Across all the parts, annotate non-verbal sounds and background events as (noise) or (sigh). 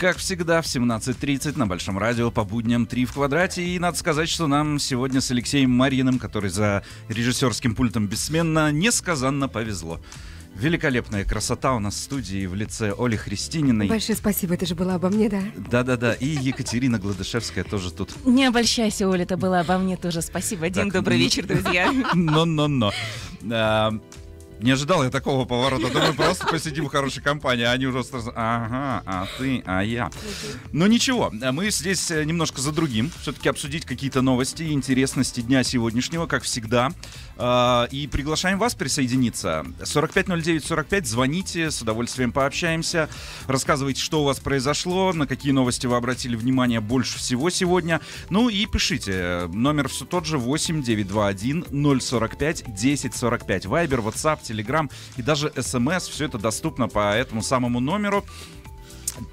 Как всегда, в 17.30 на Большом радио по будням 3 в квадрате. И надо сказать, что нам сегодня с Алексеем Мариным, который за режиссерским пультом бессменно, несказанно повезло. Великолепная красота у нас в студии в лице Оли Христининой. Большое спасибо, это же было обо мне, да? Да-да-да, и Екатерина Гладышевская тоже тут. Не обольщайся, Оля, это было обо мне тоже. Спасибо, Дим, Так, добрый вечер, друзья. (laughs) Но-но-но. Не ожидал я такого поворота. Думаю, просто посидим в хорошей компании. А они уже сразу, ага, а ты, а я. Но ничего, мы здесь э, немножко за другим. Все-таки обсудить какие-то новости интересности дня сегодняшнего, как всегда. А, И приглашаем вас присоединиться. 450945, звоните, с удовольствием пообщаемся. Рассказывайте, что у вас произошло, на какие новости вы обратили внимание больше всего сегодня. Ну и пишите. Номер все тот же 8921 045 1045. Вайбер, WhatsApp, Telegram и даже смс. Все это доступно по этому самому номеру.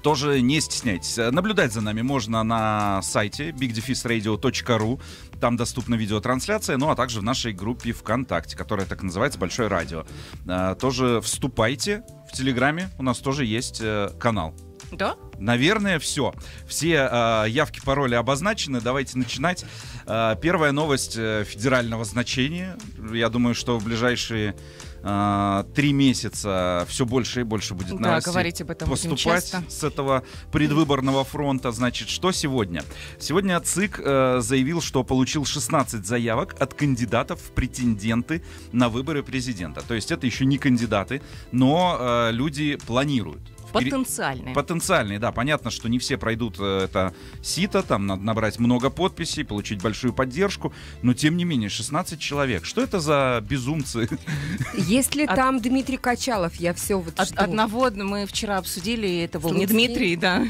Тоже не стесняйтесь. Наблюдать за нами можно на сайте bigdefisradio.ru. Там доступна видеотрансляция, ну а также в нашей группе ВКонтакте, которая так называется Большое радио. А, Тоже вступайте в Телеграме. У нас тоже есть э, канал. Да? Наверное, все. Все э, явки, пароли обозначены. Давайте начинать. Э, первая новость э, федерального значения. Я думаю, что в ближайшие э, три месяца все больше и больше будет Да, новостей говорить об этом поступать с этого предвыборного фронта. Значит, что сегодня? Сегодня ЦИК э, заявил, что получил 16 заявок от кандидатов в претенденты на выборы президента. То есть это еще не кандидаты, но э, люди планируют. Потенциальные. Потенциальные, да. Понятно, что не все пройдут э, это сито, там надо набрать много подписей, получить большую поддержку, но тем не менее 16 человек. Что это за безумцы? Есть ли От- там Дмитрий Качалов? Я все вот От- жду. одного мы вчера обсудили, это был не Слуцкий? Дмитрий, да.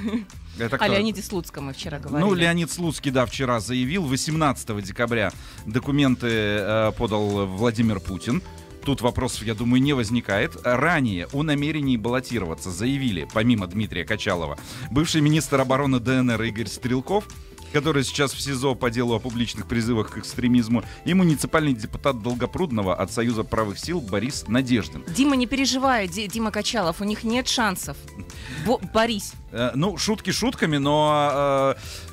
Это О кто? Леониде Слуцком мы вчера говорили. Ну, Леонид Слуцкий, да, вчера заявил, 18 декабря документы э, подал Владимир Путин. Тут вопросов, я думаю, не возникает. Ранее о намерении баллотироваться заявили, помимо Дмитрия Качалова, бывший министр обороны ДНР Игорь Стрелков, который сейчас в СИЗО по делу о публичных призывах к экстремизму, и муниципальный депутат Долгопрудного от Союза правых сил Борис Надеждин. Дима, не переживай, Ди- Дима Качалов, у них нет шансов. Бо- Борис, Э, ну, шутки шутками, но э,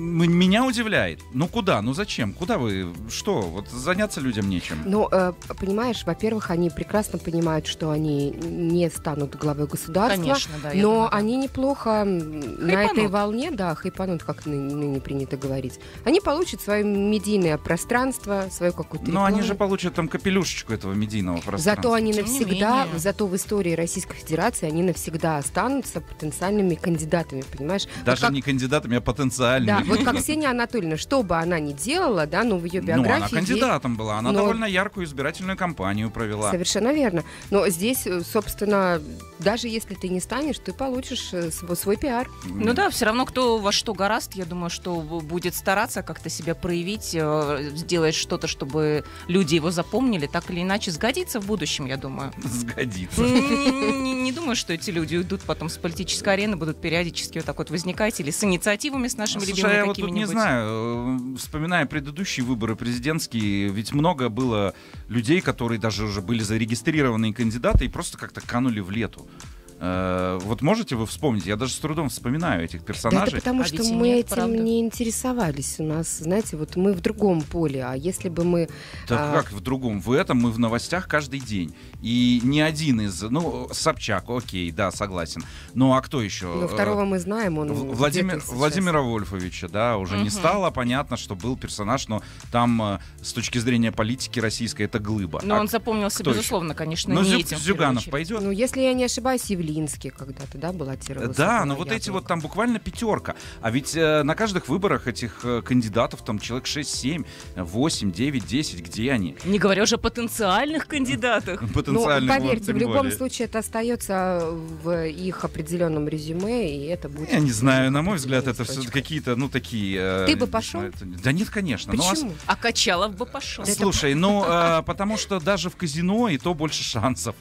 меня удивляет. Ну куда? Ну зачем? Куда вы? Что? Вот заняться людям нечем. Ну, э, понимаешь, во-первых, они прекрасно понимают, что они не станут главой государства. конечно, да. Но думаю, да. они неплохо м, на этой Хайпанут. волне, да, хайпанут, как ны- ныне принято говорить. Они получат свое медийное пространство, свою какую-то Но они же получат там капелюшечку этого медийного пространства. Зато они Тем навсегда, зато в истории Российской Федерации они навсегда останутся потенциальными кандидатами, понимаешь? Вот Даже как- не кандидатами, а потенциальными. Да, вот как (laughs) Ксения Анатольевна, что бы она ни делала, да, ну в ее Ну, биографии... она есть- кандидатом была. Она Но- довольно яркую избирательную кампанию провела. Совершенно верно. Но здесь, э, собственно, даже если ты не станешь, ты получишь э, св- свой пиар. Ну да, все равно кто во что гораст, я думаю, что бу- будет стараться как-то себя проявить, э, сделать что-то, чтобы люди его запомнили, так или иначе сгодится в будущем, я думаю. (laughs) Сгодится. Не, не думаю, что эти люди уйдут потом с политической арены, будут периодически вот так вот возникать или с инициативами с нашими Слушай, я вот тут не знаю, э, вспоминая предыдущие выборы президентские, ведь много было людей, которые даже уже были зарегистрированные кандидаты и просто как-то канули в лету. Э, Вот можете вы вспомнить? Я даже с трудом вспоминаю этих Да персонажей. это потому, А что мы нет, этим правда. не интересовались. У нас, знаете, вот мы в другом поле. А если бы мы... Так а, как в другом? В этом мы в новостях каждый день. И ни один из... Ну, Собчак, окей, да, согласен. Ну, а кто еще? Ну, второго мы знаем, он Владимир. Владимира Вольфовича, да, уже не Мгм. стало. Понятно, что был персонаж, но там э, с точки зрения политики российской это глыба. Но А он запомнился, кто еще? безусловно, конечно, ну, не Зю- этим. Зюганов пойдет? Ну, если я не ошибаюсь, Явлинский когда-то, да, баллотировался. Да, но вот эти вот там буквально пятерка. А ведь э, на каждых выборах этих э, кандидатов там человек 6, 7, 8, 9, 10. Где они? Не говоря уже о потенциальных кандидатах. (laughs) Ну, Потенциальные. вот, поверьте, в любом более. случае это остается в их определенном резюме, и это будет... Я не знаю, на мой взгляд, это все какие-то, ну, такие... э, Ты бы пошел? Да нет, конечно. Ну, а Почему? А Качалов бы пошел. Слушай, (laughs) ну, э, потому что даже в казино и то больше шансов.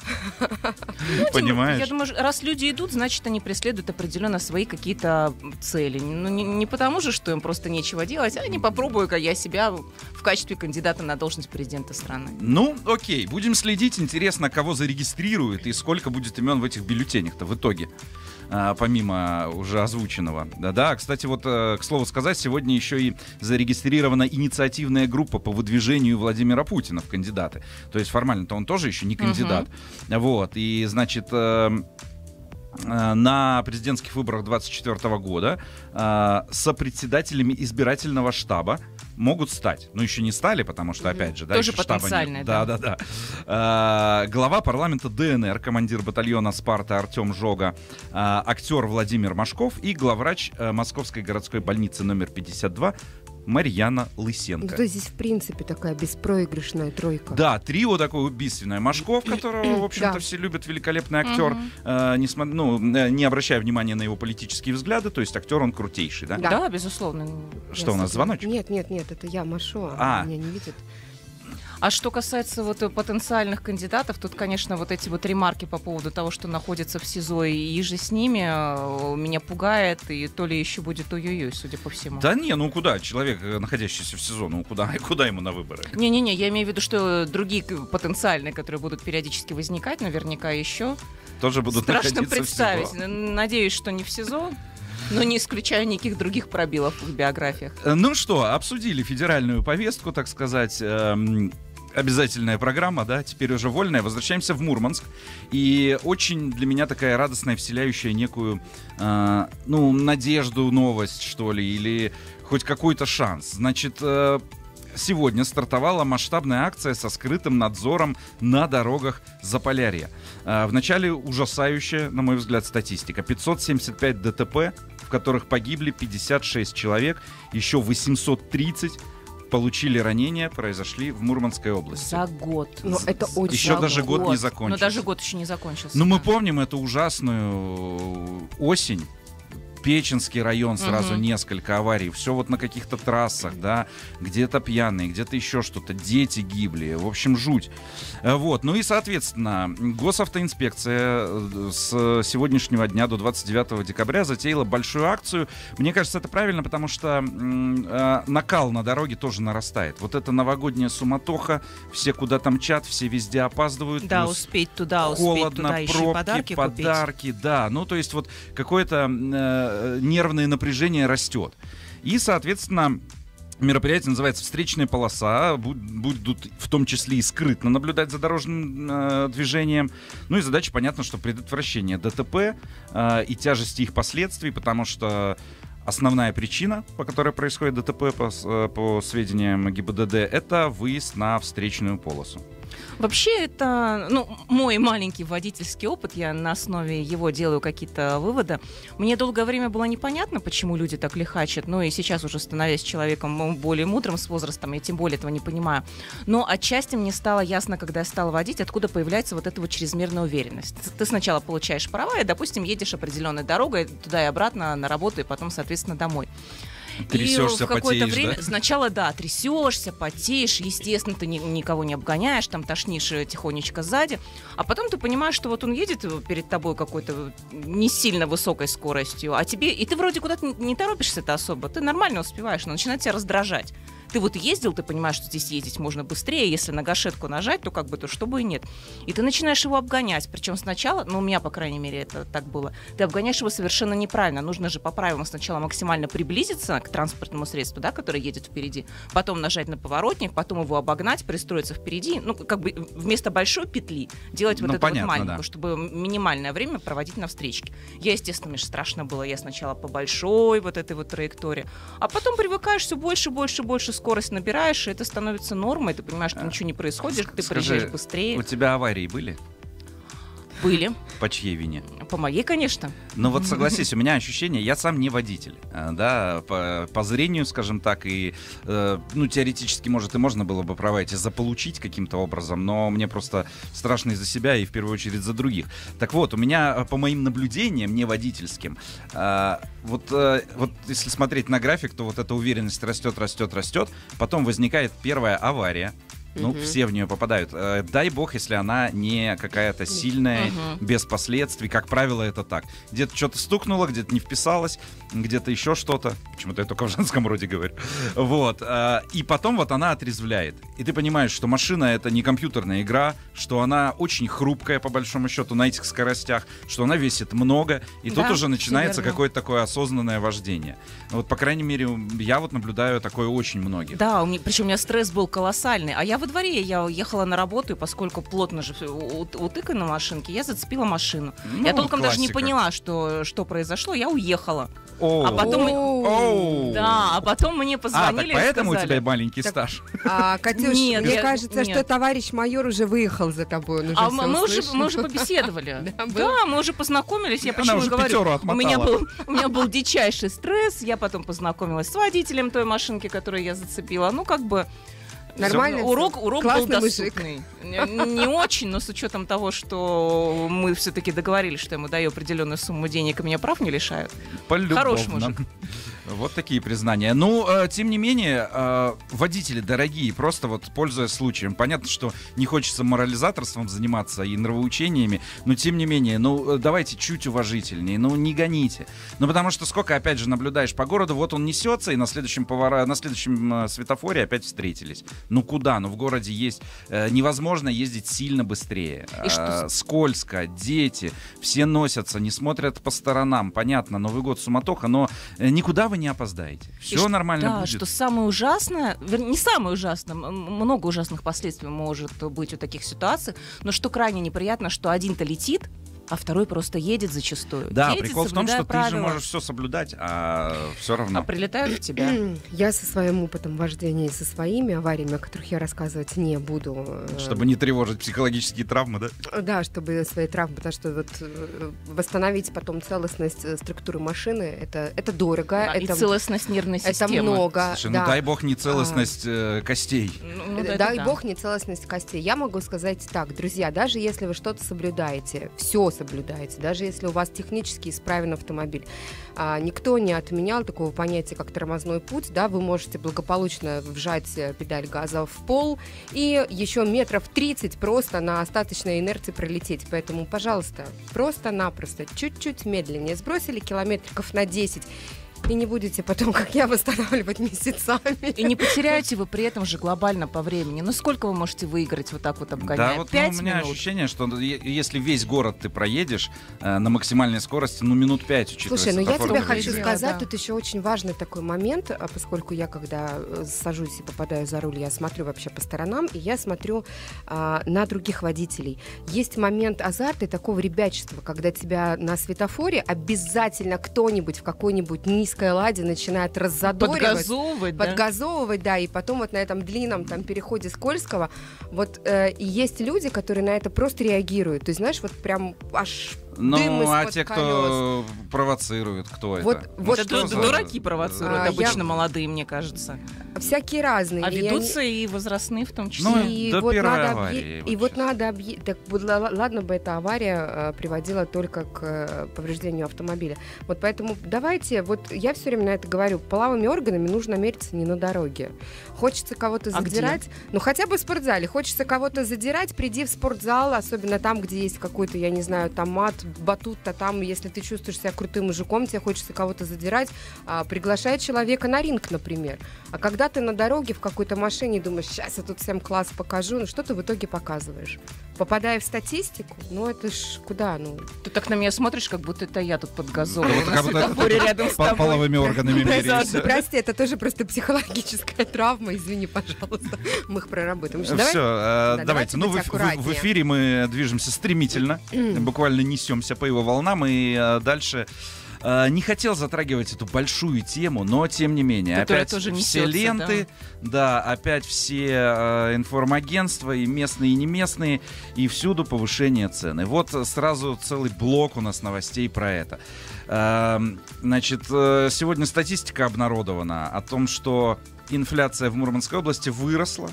Понимаешь? Я думаю, раз люди идут, значит, они преследуют определенно свои какие-то цели. Ну, не, не потому же, что им просто нечего делать, а не попробую-ка я себя в качестве кандидата на должность президента страны. Ну, окей, будем следить. Интересно, кого зарегистрируют и сколько будет имен в этих бюллетенях-то в итоге. А, помимо уже озвученного. Да-да, кстати, вот, э, к слову сказать, сегодня еще и зарегистрирована инициативная группа по выдвижению Владимира Путина в кандидаты. То есть формально-то он тоже еще не кандидат. Вот, и, значит, э, э, на президентских выборах 2024 года э, сопредседателями избирательного штаба могут стать. Ну, еще не стали, потому что, опять же, да, Тоже еще штаба нет. потенциальные, Да, да. да. А, глава парламента ДНР, командир батальона «Спарта» Артем Жога, а, актер Владимир Машков и главврач а, Московской городской больницы номер 52 Марьяна Лысенко. Ну, То есть здесь, в принципе, такая беспроигрышная тройка. Да, трио такое убийственное. Машков, которого, в общем-то, Да. все любят, великолепный актер, э, несмо- ну, э, не обращая внимания на его политические взгляды, то есть актер он крутейший, да? Да. Да, безусловно. Что, у нас звоночек? Нет, нет, нет, это я машу, А. меня не видят. А что касается вот э, потенциальных кандидатов, тут, конечно, вот эти вот ремарки по поводу того, что находится в СИЗО и же с ними, э, меня пугает, и то ли еще будет ой-ой-ой, судя по всему. Да не, ну куда? Человек, э, находящийся в СИЗО, ну куда, (laughs) куда ему на выборы? Не-не-не, я имею в виду, что другие потенциальные, которые будут периодически возникать, наверняка еще. Тоже будут Страшно представить. Надеюсь, что не в СИЗО, но не исключаю никаких других пробелов в биографиях. Ну что, обсудили федеральную повестку, так сказать. эм, Обязательная программа, да, теперь уже вольная. Возвращаемся в Мурманск. И очень для меня такая радостная, вселяющая некую, э, ну, надежду, новость, что ли, или хоть какой-то шанс. Значит, э, сегодня стартовала масштабная акция со скрытым надзором на дорогах Заполярья. Э, Вначале ужасающая, на мой взгляд, статистика. 575 ДТП, в которых погибли 56 человек, еще 830 получили ранения, произошли в Мурманской области. За год. Но это очень Еще много. даже год не закончился. Но даже год еще не закончился. Ну, мы да. помним эту ужасную осень. Печенский район сразу Мгм. несколько аварий. Все вот на каких-то трассах, да, где-то пьяные, где-то еще что-то. Дети гибли. В общем, жуть. Э, Вот. Ну и, соответственно, госавтоинспекция э, с сегодняшнего дня до 29 декабря затеяла большую акцию. Мне кажется, это правильно, потому что э, накал на дороге тоже нарастает. Вот эта новогодняя суматоха, все куда-то мчат, все везде опаздывают. Да, успеть туда, успеть холодно, туда, пробки, подарки купить. подарки, да. Ну, то есть вот какое-то э, нервное напряжение растет. И, соответственно, мероприятие называется «Встречная полоса». Буд- Будут в том числе и скрытно наблюдать за дорожным э, движением. Ну и задача, понятно, что предотвращение ДТП э, и тяжести их последствий, потому что основная причина, по которой происходит ДТП, по, э, по сведениям ГИБДД, это выезд на встречную полосу. Вообще это, ну, мой маленький водительский опыт, я на основе его делаю какие-то выводы. Мне долгое время было непонятно, почему люди так лихачат, ну и сейчас уже становясь человеком более мудрым с возрастом, я тем более этого не понимаю. Но отчасти мне стало ясно, когда я стала водить, откуда появляется вот эта вот чрезмерная уверенность. Ты сначала получаешь права и, допустим, едешь определенной дорогой туда и обратно на работу и потом, соответственно, домой. Трясешься, и в какое-то потеешь, время да? сначала, да, трясешься, потеешь, естественно, ты ни- никого не обгоняешь, там тошнишь э, тихонечко сзади, а потом ты понимаешь, что вот он едет э, перед тобой какой-то не сильно высокой скоростью, а тебе, и ты вроде куда-то не, не торопишься-то особо, ты нормально успеваешь, но начинает тебя раздражать. Ты вот ездил, ты понимаешь, что здесь ездить можно быстрее, если на гашетку нажать, то как бы то чтобы и нет. И ты начинаешь его обгонять. Причем сначала, ну у меня, по крайней мере, это так было, ты обгоняешь его совершенно неправильно. Нужно же по правилам сначала максимально приблизиться к транспортному средству, да, которое едет впереди, потом нажать на поворотник, потом его обогнать, пристроиться впереди, ну как бы вместо большой петли делать вот Ну, эту понятно, вот маленькую, да. чтобы минимальное время проводить на встречке. Я, естественно, мне страшно было. Я сначала по большой вот этой вот траектории, а потом привыкаешь все больше, больше, больше скорость набираешь, и это становится нормой. Ты понимаешь, что А, ничего не происходит, ты скажи, приезжаешь быстрее. У тебя аварии были? Были. По чьей вине? По моей, конечно. Ну вот согласись, у меня ощущение, я сам не водитель, э, да, по, по зрению, скажем так, и, э, ну, теоретически, может, и можно было бы права эти заполучить каким-то образом, но мне просто страшно и за себя, и в первую очередь за других. Так вот, у меня, э, по моим наблюдениям, не водительским, э, вот, э, вот если смотреть на график, то вот эта уверенность растет, растет, растет, потом возникает первая авария, Ну, Мгм. все в нее попадают. Э, Дай бог, если она не какая-то сильная, Мгм. без последствий. Как правило, это так. Где-то что-то стукнуло, где-то не вписалось, где-то еще что-то. Почему-то я только в женском роде говорю. Вот. э, И потом вот она отрезвляет. И ты понимаешь, что машина это не компьютерная игра, что она очень хрупкая, по большому счету, на этих скоростях, что она весит много. И тут Да, уже начинается какое-то такое осознанное вождение. Вот, по крайней мере, я вот наблюдаю такое очень многих. Да, у меня, причем у меня стресс был колоссальный. А я во дворе, я ехала на работу, и поскольку плотно же всё у- у- утыкано на машинке, я зацепила машину. я Ну, толком даже не классика. поняла, что, что произошло, я уехала. Оу. А потом- Оу. Да, а потом мне А, так позвонили и поэтому у сказали, тебя и маленький Так, стаж. А, Катюш, Нет, мне я- кажется, нет. что товарищ майор уже выехал за тобой. он уже А мы, мы уже, мы уже побеседовали. (laughs) Да? Да, мы уже познакомились. Я Она почему говорю, пятеру у меня, был, у меня был дичайший стресс. Я потом познакомилась с водителем той машинки, которую я зацепила. Ну, как бы... Нормально? Урок, урок был Классный мужик. доступный. Не, не очень, но с учетом того, что мы все-таки договорились, что я ему даю определенную сумму денег, и меня прав не лишают. Полюбовно. Хороший мужик. Вот такие признания. Ну, э, тем не менее, э, водители дорогие, просто вот пользуясь случаем. Понятно, что не хочется морализаторством заниматься и нравоучениями, но тем не менее, ну, э, давайте чуть уважительнее, ну, не гоните. Ну, потому что сколько, опять же, наблюдаешь по городу, вот он несется, и на следующем, повора... на следующем э, светофоре опять встретились. Ну, куда? Ну, в городе есть... э, невозможно ездить сильно быстрее. И что Э, скользко, дети, все носятся, не смотрят по сторонам. Понятно, Новый год суматоха, но э, никуда вы не опоздаете. И Все что- нормально да, будет. что самое ужасное, вернее, не самое ужасное, много ужасных последствий может быть у таких ситуаций, но что крайне неприятно, что один-то летит, а второй просто едет зачастую. Да, Едет, прикол в том, что ты же правила, можешь все соблюдать, а все равно. А прилетают в тебя. (clears throat) Я со своим опытом вождения и со своими авариями, о которых я рассказывать не буду. э, Чтобы не тревожить психологические травмы, да? Да, чтобы свои травмы, потому что вот э, восстановить потом целостность э, структуры машины, это, это дорого, Да, И это, целостность нервной это системы. много. Слушай, да. ну дай бог не целостность э, костей. Ну, ну, это Дай да. бог не целостность костей. Я могу сказать так, друзья, даже если вы что-то соблюдаете, все соблюдаете, даже если у вас технически исправен автомобиль, а, никто не отменял такого понятия, как тормозной путь, да, вы можете благополучно вжать э, педаль газа в пол и еще метров 30 просто на остаточной инерции пролететь. Поэтому, пожалуйста, просто-напросто, чуть-чуть медленнее, сбросили километриков на 10 и не будете потом, как я, восстанавливать месяцами. И не потеряете вы при этом же глобально по времени. Ну сколько вы можете выиграть вот так вот обгоняя? Да, вот ну, у меня минут? ощущение, что ну, если весь город ты проедешь э, на максимальной скорости, ну минут пять, учитывая Слушай, ну я тебе хочу сказать, Да. тут еще очень важный такой момент, а поскольку я, когда э, сажусь и попадаю за руль, я смотрю вообще по сторонам, и я смотрю а, на других водителей. Есть момент азарта и такого ребячества, когда тебя на светофоре обязательно кто-нибудь в какой-нибудь низкой ладе начинает раззадоривать. Подгазовывать, да? подгазовывать, да, и потом вот на этом длинном там переходе скользкого, вот э, есть люди, которые на это просто реагируют, то есть знаешь, вот прям аж дым Ну, а те, кто провоцирует, кто Вот- это? вот Это что ду- за- дураки провоцируют, А, я- обычно молодые, мне кажется. всякие разные. А И они- ведутся и возрастные в том числе. Ну, и до вот надо аварии вообще. И вот надо объе- так ладно бы эта авария э, приводила только к э, повреждению автомобиля. Вот поэтому давайте, вот я все время на это говорю, половыми органами нужно мериться не на дороге. Хочется кого-то А где? задирать, ну хотя бы в спортзале. Хочется кого-то задирать, приди в спортзал, особенно там, где есть какой-то, я не знаю, там мат, батут, а там, если ты чувствуешь себя крутым мужиком, тебе хочется кого-то задирать, а, приглашай человека на ринг, например. А когда ты на дороге в какой-то машине думаешь, сейчас я тут всем класс покажу, ну что ты в итоге показываешь? Попадая в статистику, ну это ж куда, ну... Ты так на меня смотришь, как будто это я тут как будто светофоре рядом с По- тобой. половыми органами меряешься. Прости, это тоже просто психологическая травма, извини, пожалуйста, мы их проработаем. Все, Давай- давайте. Ну, в, эфире мы движемся стремительно, буквально несемся по его волнам, и э, дальше э, не хотел затрагивать эту большую тему, но тем не менее, Которая опять тоже все несется, ленты, да. опять все э, информагентства, и местные, и не местные, и всюду повышение цены. Вот сразу целый блок у нас новостей про это. Эм, Значит, сегодня статистика обнародована о том, что инфляция в Мурманской области выросла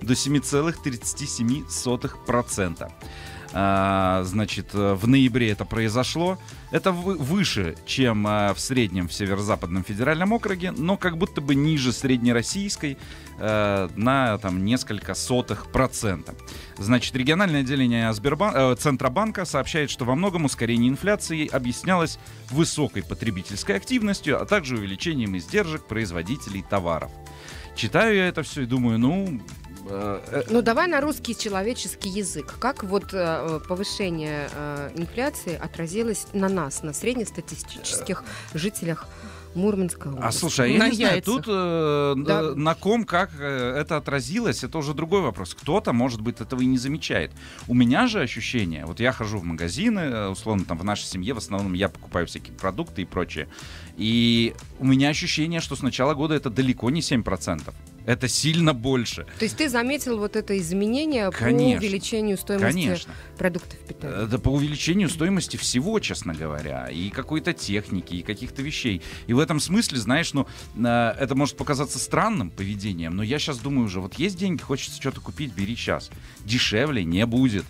до 7,37%. А, значит, в ноябре это произошло. Это вы- выше, чем а, в среднем в северо-западном федеральном округе, но как будто бы ниже среднероссийской э, на там несколько сотых процента. Значит, региональное отделение Сбербан- э, Центробанка сообщает, что во многом ускорение инфляции объяснялось высокой потребительской активностью, а также увеличением издержек производителей товаров. Читаю я это все и думаю, ну... э, э, Ну давай на русский человеческий язык. Как вот э, повышение инфляции отразилось на нас, на среднестатистических жителях Мурманской области? А слушай, а я На не знаю, яйцах. тут э, Да. э, на ком как э, это отразилось, это уже другой вопрос. Кто-то, может быть, этого и не замечает. У меня же ощущение, вот я хожу в магазины, условно, там в нашей семье в основном я покупаю всякие продукты и прочее, и у меня ощущение, что с начала года это далеко не 7%. Это сильно больше. То есть ты заметил вот это изменение Конечно. по увеличению стоимости Конечно. продуктов питания? Это по увеличению стоимости всего, честно говоря, и какой-то техники, и каких-то вещей. И в этом смысле, знаешь, ну, э, это может показаться странным поведением, но я сейчас думаю уже, вот есть деньги, хочется что-то купить, бери сейчас. Дешевле не будет.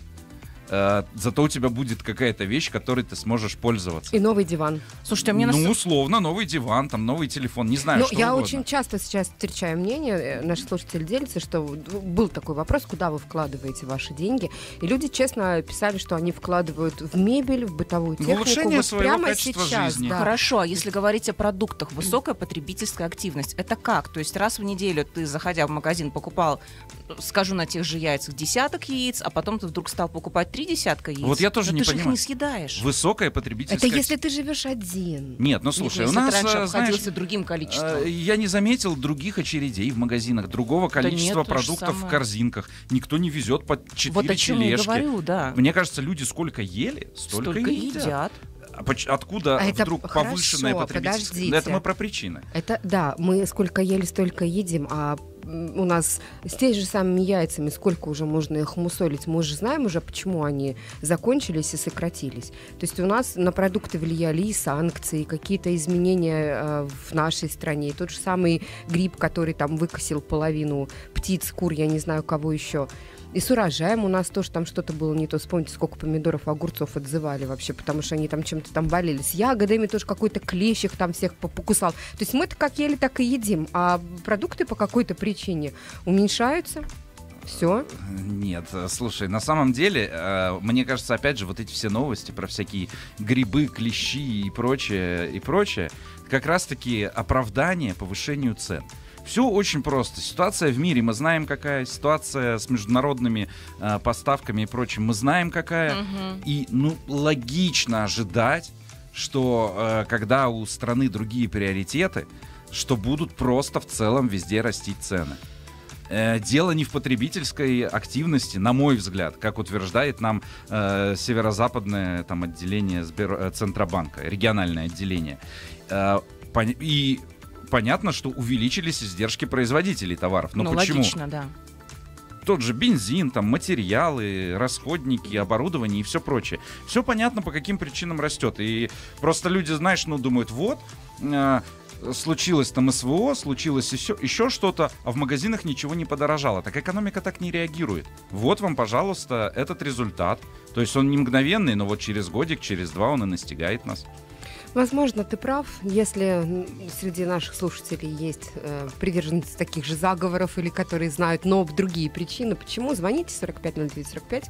Э, Зато у тебя будет какая-то вещь, которой ты сможешь пользоваться. И новый диван. Слушайте, а мне на ну, с- условно, новый диван, там, новый телефон, не знаю, Ну, что я угодно. очень часто сейчас встречаю мнение, э, наши слушатели делятся, что был такой вопрос, куда вы вкладываете ваши деньги. И люди честно писали, что они вкладывают в мебель, в бытовую технику. улучшение вот своего прямо качества сейчас, жизни. да. Хорошо, а если говорить о продуктах, высокая потребительская активность, это как? То есть раз в неделю ты, заходя в магазин, покупал, скажу на тех же яйцах, десяток яиц, а потом ты вдруг стал покупать три десятка яиц. Вот я тоже Но не ты же их понимаю. не съедаешь. Высокая потребительская... Это если ты живешь один. Нет, ну Нет, слушай, ну, у нас, ты раньше э, знаешь, обходился другим количеством. Э, Я не заметил других очередей в магазинах, другого количества нет, продуктов в корзинках. Никто не везет по 4 вот о чем я тележки. говорю, да. Мне кажется, люди сколько ели, столько, Столько едят. едят. А откуда А это вдруг хорошо, повышенная потребительская... подождите. Это мы про причины. Это да, мы сколько ели, столько едим, а у нас с теми же самыми яйцами сколько уже можно их мусолить. Мы же знаем уже, почему они закончились и сократились. То есть у нас на продукты влияли и санкции, и какие-то изменения э, в нашей стране. И тот же самый гриб, который там выкосил половину птиц, кур, я не знаю кого еще. И с урожаем у нас тоже там что-то было не то. Вспомните, сколько помидоров, огурцов отзывали вообще, потому что они там чем-то там болели. С ягодами тоже какой-то клещ их там всех по- покусал. То есть мы-то как ели, так и едим. А продукты по какой-то причине уменьшаются. Все. Нет, слушай, на самом деле, э, мне кажется, опять же, вот эти все новости про всякие грибы, клещи и прочее, и прочее, как раз-таки оправдание повышению цен. Все очень просто. Ситуация в мире, мы знаем, какая ситуация с международными э, поставками и прочим, мы знаем, какая. Мгм. И, ну, логично ожидать, что э, когда у страны другие приоритеты, что будут просто в целом везде расти цены. Э, Дело не в потребительской активности, на мой взгляд, как утверждает нам э, северо-западное там, отделение Сбер- э, Центробанка, региональное отделение. Э, и понятно, что увеличились издержки производителей товаров. Но ну, почему? логично, да. тот же бензин, там, материалы, расходники, оборудование и все прочее. Все понятно, по каким причинам растет. И просто люди, знаешь, ну, думают, вот, э, случилось там СВО, случилось еще, еще что-то, а в магазинах ничего не подорожало. Так экономика так не реагирует. Вот вам, пожалуйста, этот результат. То есть он не мгновенный, но вот через годик, через два он и настигает нас. Возможно, ты прав, если среди наших слушателей есть э, приверженцы таких же заговоров или которые знают, но другие причины. Почему? Звоните 450945.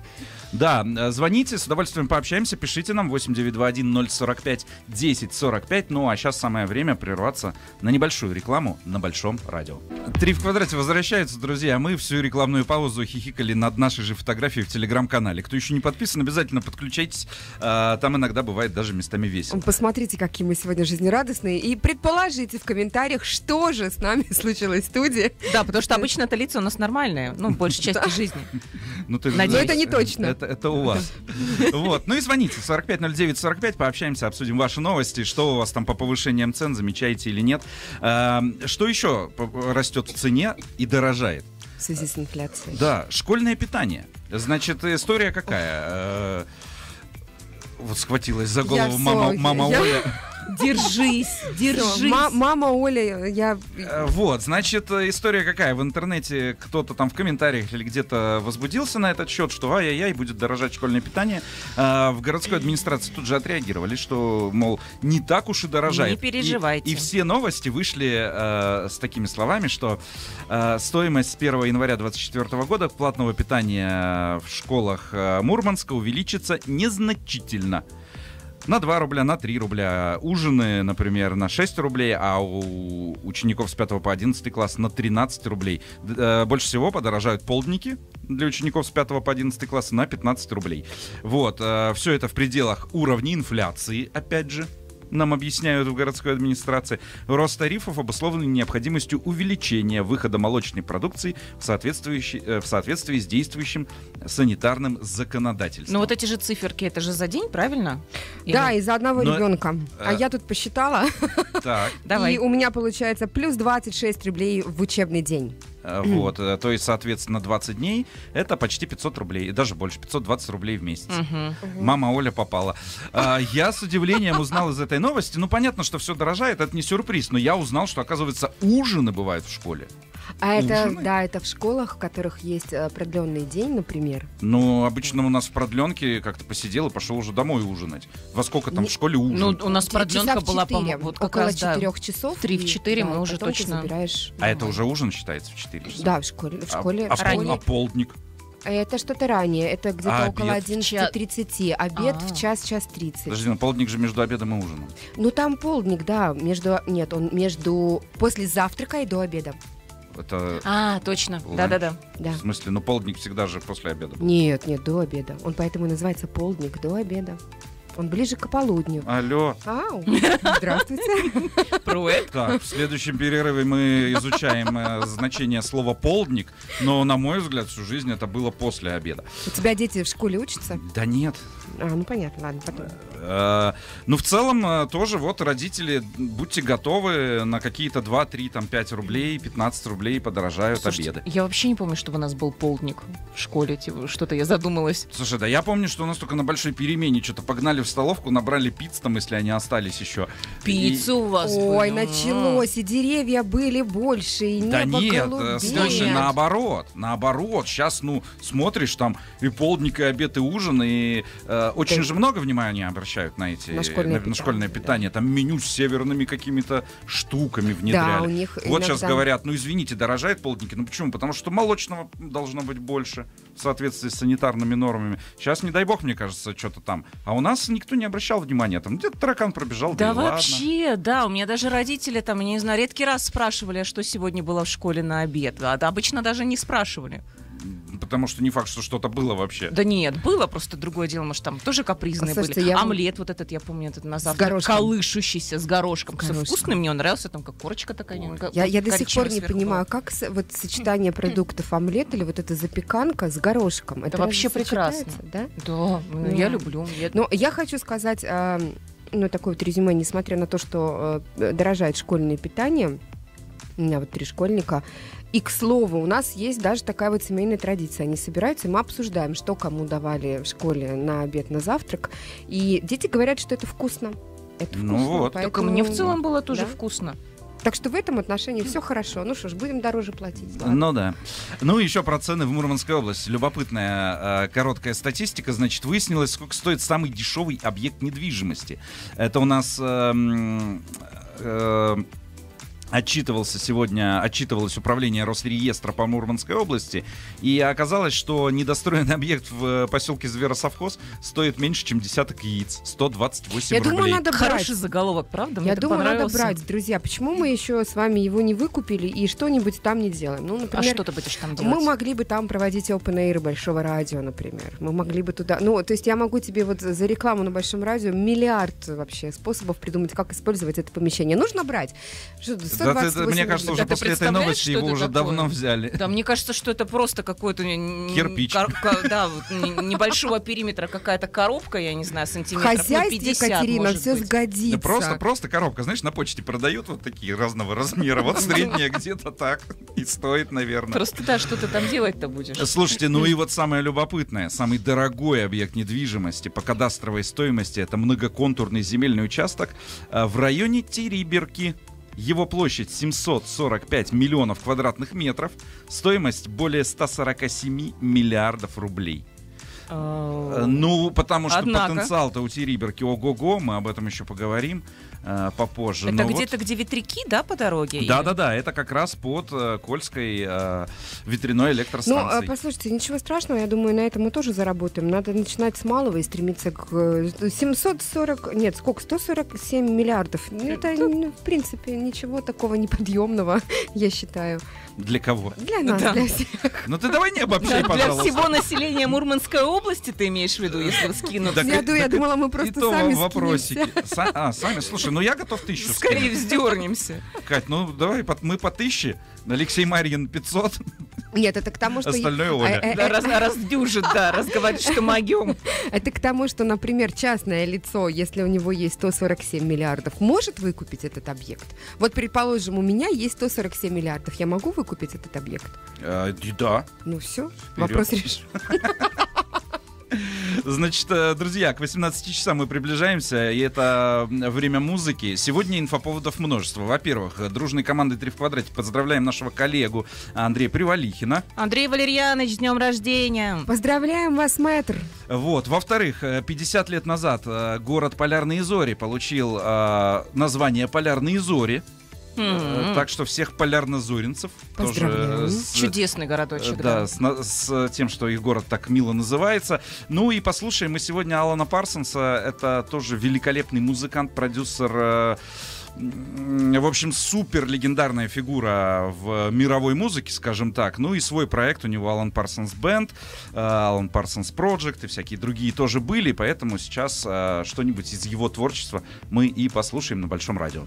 Да, э, звоните, с удовольствием пообщаемся, пишите нам 8921-045-1045. Ну а сейчас самое время прерваться на небольшую рекламу на Большом радио. Три в квадрате возвращаются, друзья. Мы всю рекламную паузу хихикали над нашей же фотографией в телеграм-канале. Кто еще не подписан, обязательно подключайтесь. А, Там иногда бывает даже местами весело. Посмотрите, какие мы сегодня жизнерадостные, и предположите в комментариях, что же с нами (laughs) случилось в студии. Да, потому что обычно это лица у нас нормальные, ну, большей части жизни. Ну, ты Надеюсь. знаешь, Но это не точно. Это, это у вас. Вот. Ну и звоните 450945, пообщаемся, обсудим ваши новости, что у вас там по повышениям цен, замечаете или нет. Эм, Что еще растет в цене и дорожает? В связи с инфляцией. Да, школьное питание. Значит, история какая? Э, Вот схватилась за голову Я мама, всё, мама я- Оля. (laughs) Держись, держись. ма- Мама Оля, я... Э, Вот, значит, э, история какая? В интернете кто-то там в комментариях или где-то возбудился на этот счет, что ай-яй-яй, будет дорожать школьное питание. А, В городской администрации тут же отреагировали, что, мол, не так уж и дорожает. Не переживайте. И, и все новости вышли э, с такими словами, что э, стоимость с 1 января 2024 года платного питания в школах э, Мурманска увеличится незначительно. На 2 рубля, на 3 рубля. Ужины, например, на 6 рублей, а у учеников с 5 по 11 класс на 13 рублей. Э, Больше всего подорожают полдники для учеников с 5 по 11 класс на 15 рублей. Вот, все это в пределах уровня инфляции, опять же. Нам объясняют в городской администрации. Рост тарифов обусловлен необходимостью увеличения выхода молочной продукции в, соответствующей- э, в соответствии с действующим санитарным законодательством. Ну вот эти же циферки, это же за день, правильно? Или- Да, из-за одного Но, ребенка. А э, я тут посчитала, Так. Давай. и у меня получается плюс 26 рублей в учебный день. Э, Вот, э, то есть, соответственно, 20 дней это почти 500 рублей, и даже больше, 520 рублей в месяц. Мама Оля попала. А, я с удивлением узнал из этой новости. Ну, понятно, что все дорожает, это не сюрприз, но я узнал, что, оказывается, ужины бывают в школе. А это, Ужины? да, это в школах, в которых есть э, продленный день, например. Ну, обычно у нас в продленке как-то посидел и пошел уже домой ужинать. Во сколько там в школе ужин? Ну, у нас продленка была, четыре, по-моему, вот как около раз, да. четырех часов. Три в и, четыре да, мы уже потом ты точно- забираешь а это уже ужин считается в 4 часа? Да, в школе. В А- школе, а, в пол- школе. а полдник? Это что-то ранее, это где-то А около обед? 11.30, обед А. в час, час 30. Подожди, ну полдник же между обедом и ужином. Ну там полдник, да, между, нет, он между, после завтрака и до обеда, Это, А, точно. Да-да-да. да. в смысле, ну полдник всегда же после обеда. был. Нет, нет, до обеда. Он поэтому и называется полдник, до обеда. Он ближе к полудню. Алло. Ау, (laughs) здравствуйте. Пруэт. Так, в следующем перерыве мы изучаем э, значение слова полдник, но, на мой взгляд, всю жизнь это было после обеда. У тебя дети в школе учатся? Да нет. А, ну понятно, ладно, потом. Э, Ну, в целом, э, тоже вот родители, будьте готовы на какие-то 2, 3, там, 5 рублей, 15 рублей подорожают Слушайте, обеды. я вообще не помню, чтобы у нас был полдник в школе. типа, Что-то я задумалась. Слушай, да я помню, что у нас только на большой перемене что-то погнали в столовку, набрали пиц там, если они остались еще. Пиццу у вас Ой, было. началось, и деревья были больше, и Да нет, э, голубее. слушай, Нет. наоборот, наоборот. Сейчас, ну, смотришь, там и полдник, и обед, и ужин, и э, очень Да. же много внимания обращают на эти На школьное на, школьное питание, питание. Там меню с северными какими-то штуками внедряли. Да, у них Вот сейчас иногда- говорят, ну извините, дорожает полдники. Ну почему? Потому что молочного должно быть больше в соответствии с санитарными нормами. Сейчас, не дай бог, мне кажется, что-то там. А у нас никто не обращал внимания. Там где-то таракан пробежал, да, Да и ладно. вообще, да, у меня даже родители там, я не знаю, редкий раз спрашивали, а что сегодня было в школе на обед. А да, обычно даже не спрашивали. Потому что не факт, что что-то было вообще. Да нет, было просто другое дело, может, там тоже капризные Слушайте, были. я Омлет вот этот, я помню, этот на завтрак, горошком. колышущийся, с горошком. С горошком. вкусный, мне он нравился, там как корочка такая. немного Я, я до сих пор не сверху понимаю, как с- вот сочетание продуктов омлет или вот эта запеканка с горошком. Это вообще разве прекрасно. да? Да, ну, Да. я люблю. Я- Но я хочу сказать, а, ну, такое вот резюме, несмотря на то, что э, дорожает школьное питание, у меня вот три школьника, и, к слову, у нас есть даже такая вот семейная традиция. Они собираются, и мы обсуждаем, что кому давали в школе на обед, на завтрак. И дети говорят, что это вкусно. Это Ну вкусно, вот. Только поэтому- мне в целом было тоже Да. вкусно. Так что в этом отношении все хорошо. Ну что ж, будем дороже платить. ладно. Ну да. Ну и еще про цены в Мурманской области. Любопытная э, короткая статистика. Значит, выяснилось, сколько стоит самый дешевый объект недвижимости. Это у нас эм, э, отчитывался сегодня, отчитывалось управление Росреестра по Мурманской области, и оказалось, что недостроенный объект в э, поселке Зверосовхоз стоит меньше, чем десяток яиц. 128 Я рублей. думаю, надо брать. Хороший заголовок, правда? Мне Я думаю, надо брать, друзья. Почему мы еще с вами его не выкупили и что-нибудь там не делаем? Ну, А например, что ты будешь там делать? мы могли бы там проводить open air большого радио, например. Мы могли бы туда... Ну, то есть я могу тебе вот за рекламу на большом радио миллиард вообще способов придумать, как использовать это помещение. Нужно брать. Что, Да, ты- 628 мне кажется, уже Да после этой новости его уже такое? давно взяли. Да, мне кажется, что это просто какой-то Кирпич. кор- ко- да, вот н- небольшого периметра какая-то коробка, я не знаю, сантиметров. ну, хозяйстве, 50, Екатерина, может все быть. сгодится. Да просто, просто коробка, знаешь, на почте продают вот такие разного размера. Вот (laughs) средняя где-то так и стоит, наверное. Просто да, что ты там делать-то будешь? Слушайте, ну и вот самое любопытное, самый дорогой объект недвижимости по кадастровой стоимости это многоконтурный земельный участок э, в районе Териберки. Его площадь 745 миллионов квадратных метров, стоимость более 147 миллиардов рублей. Э, А, Ну, потому что Однако. потенциал-то у Териберки ого-го, мы об этом еще поговорим э, попозже. Это Но вот- где-то, где ветряки, да, по дороге? Да, Или- да, да, это как раз под э, Кольской э, ветряной Ну, электростанцией. а, послушайте, ничего страшного, я думаю, на этом мы тоже заработаем. Надо начинать с малого и стремиться к э, 740, нет, сколько, 147 миллиардов. Ну, Это, ну, в принципе, ничего такого неподъемного, (laughs) я считаю. Для кого? Для нас, Да. для всех. Ну ты давай не Да, обобщай, для пожалуйста. всего населения Мурманской области ты имеешь в виду, если скинуть? Я, думала, мы И просто то сами вопросики. а, сами, слушай, ну я готов тысячу Скорее скинуть. вздернемся. Кать, ну давай по- мы по тысяче, Алексей Марьин 500, Нет, это к тому, что... остальное А, Оля. э, Да, раз, раздюжит, да, раз говорит, что могем. Это к тому, что, например, частное лицо, если у него есть 147 миллиардов, может выкупить этот объект? Вот, предположим, у меня есть 147 миллиардов, я могу выкупить этот объект? Э, Да. Ну все, вопрос решен. Значит, э, друзья, к 18 часам мы приближаемся, и это время музыки. Сегодня инфоповодов множество. Во-первых, э, дружной командой «Три в квадрате» поздравляем нашего коллегу Андрея Привалихина. Андрей Валерьянович, с днем рождения. Поздравляем вас, мэтр! Вот. Во-вторых, э, 50 лет назад э, город Полярные Зори получил э, название Полярные Зори. Э, М, Так что всех полярнозоринцев тоже с- Чудесный городочек, Э, да. Да, с, с тем, что их город так мило называется. Ну и послушаем мы сегодня Алана Парсонса. Это тоже великолепный музыкант, продюсер. э, В общем, супер легендарная фигура в мировой музыке, скажем так. Ну и свой проект у него Alan Parsons Band, э, Alan Parsons Project и всякие другие тоже были. Поэтому сейчас э, что-нибудь из его творчества мы и послушаем на Большом радио.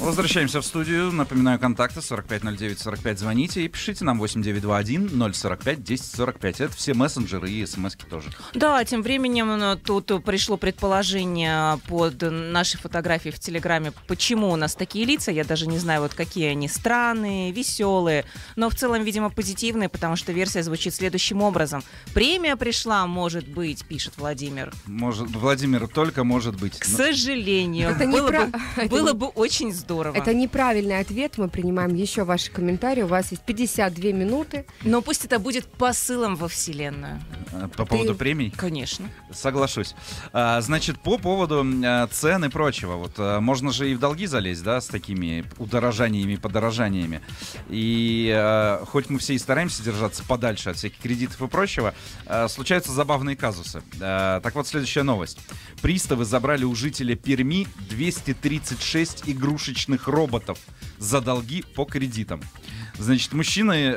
Возвращаемся в студию. Напоминаю, контакты 450945. Звоните и пишите нам 8921 045 1045. Это все мессенджеры и смс тоже. Да, тем временем э, тут пришло предположение под нашей фотографией в Телеграме, почему у нас такие лица. Я даже не знаю, вот какие они странные, веселые, но в целом, видимо, позитивные, потому что версия звучит следующим образом. Премия пришла, может быть, пишет Владимир. Может, Владимир, только может быть. К сожалению, Это не было, про- бы, (laughs) это было не- бы очень здорово. Это неправильный ответ, мы принимаем еще ваши комментарии. У вас есть 52 минуты. Но пусть это будет посылом во Вселенную. э, По поводу премий. Конечно. Соглашусь. А, значит, по поводу э, цен и прочего. Вот э, можно же и в долги залезть, да, с такими удорожаниями, подорожаниями. И хоть мы все и стараемся держаться подальше от всяких кредитов и прочего, случаются забавные казусы. Так вот, следующая новость. Приставы забрали у жителя Перми 236 игрушечных роботов за долги по кредитам. Значит, мужчина, э,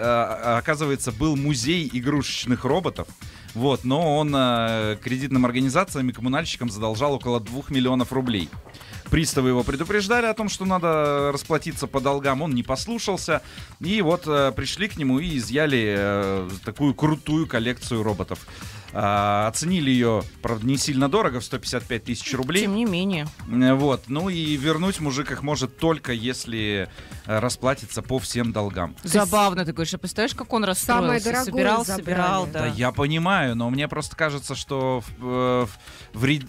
оказывается, был музей игрушечных роботов. Вот, но он э, кредитным организациям и коммунальщикам задолжал около 2 миллионов рублей. Приставы его предупреждали о том, что надо расплатиться по долгам, он не послушался. И вот э, пришли к нему и изъяли э, такую крутую коллекцию роботов. А, оценили ее, правда, не сильно дорого, в 155 тысяч рублей. Тем не менее. Э, Вот, ну и вернуть мужик их может только если э, расплатится по всем долгам. Забавно, ты говоришь, а представляешь, как он расстроился? Самое дорогое собирал, забрали. собирал, Да. да. я понимаю, но мне просто кажется, что в, э, в- в ряд-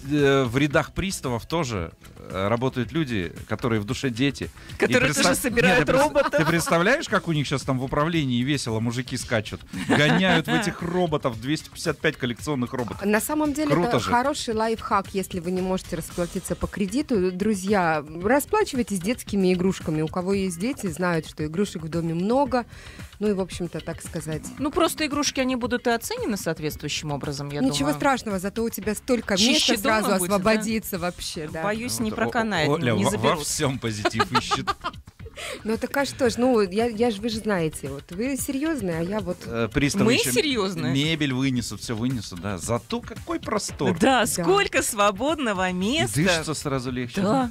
в рядах приставов тоже работают люди, которые в душе дети. Которые представ- тоже собирают Нет, ты роботов. Ты представляешь, как у них сейчас там в управлении весело мужики скачут? Гоняют в этих роботов 255 коллекционных роботов. На самом деле Круто это же. хороший лайфхак, если вы не можете расплатиться по кредиту. Друзья, расплачивайтесь детскими игрушками. У кого есть дети, знают, что игрушек в доме много. Ну и, в общем-то, так сказать. Ну, просто игрушки, они будут и оценены соответствующим образом, я Ничего думаю. страшного, зато у тебя столько Чище места сразу будет, да? освободится вообще, да. Боюсь, не проканает, не во- во заберут. всем позитив ищет. (laughs) Ну так а что ж, ну я, я же, вы же знаете, вот вы серьезные, а я вот... Э, Приставы Мы серьезные? Мебель вынесут, все вынесут, да. Зато какой простор. Да, сколько свободного места. Дышится сразу легче. Да.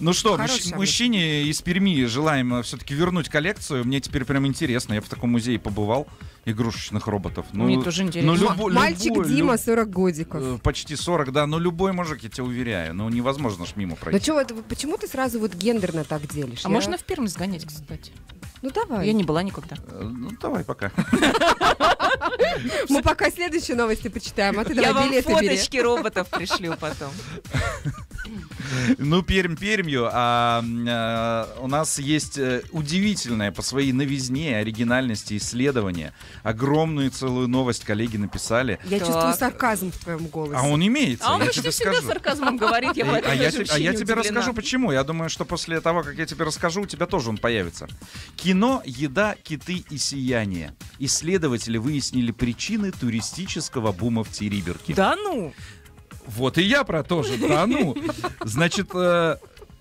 Ну что, мужч- мужчине из Перми желаем все-таки вернуть коллекцию. Мне теперь прям интересно. Я в таком музее побывал игрушечных роботов. Ну, Мне тоже интересно. ну, любой- Мальчик любой- Дима, люб- 40 годиков. э, Почти 40, да. Но любой мужик, я тебя уверяю. Ну, невозможно ж мимо Ну пройти. чё, это, почему ты сразу вот гендерно так делишь? А Я- можно в Пермь сгонять, кстати? Ну давай. Я не была никогда. Э, Ну, давай пока. Мы пока следующие новости почитаем, а ты Я давай вам билеты бери. фоточки роботов пришлю потом. Ну, Пермь Пермью, а э, у нас есть удивительное по своей новизне, оригинальности исследование. Огромную целую новость коллеги написали. Я Так. чувствую сарказм в твоем голосе. А он имеется, А он я почти тебе всегда скажу. сарказмом говорит, я И- поэтому а, я, даже те- вообще а я тебе расскажу, почему. Я думаю, что после того, как я тебе расскажу, у тебя тоже он появится. Кино «Еда, киты и сияние». Исследователи выяснили причины туристического бума в Териберке. Да ну! Вот и я про то же. Да ну. Значит, э,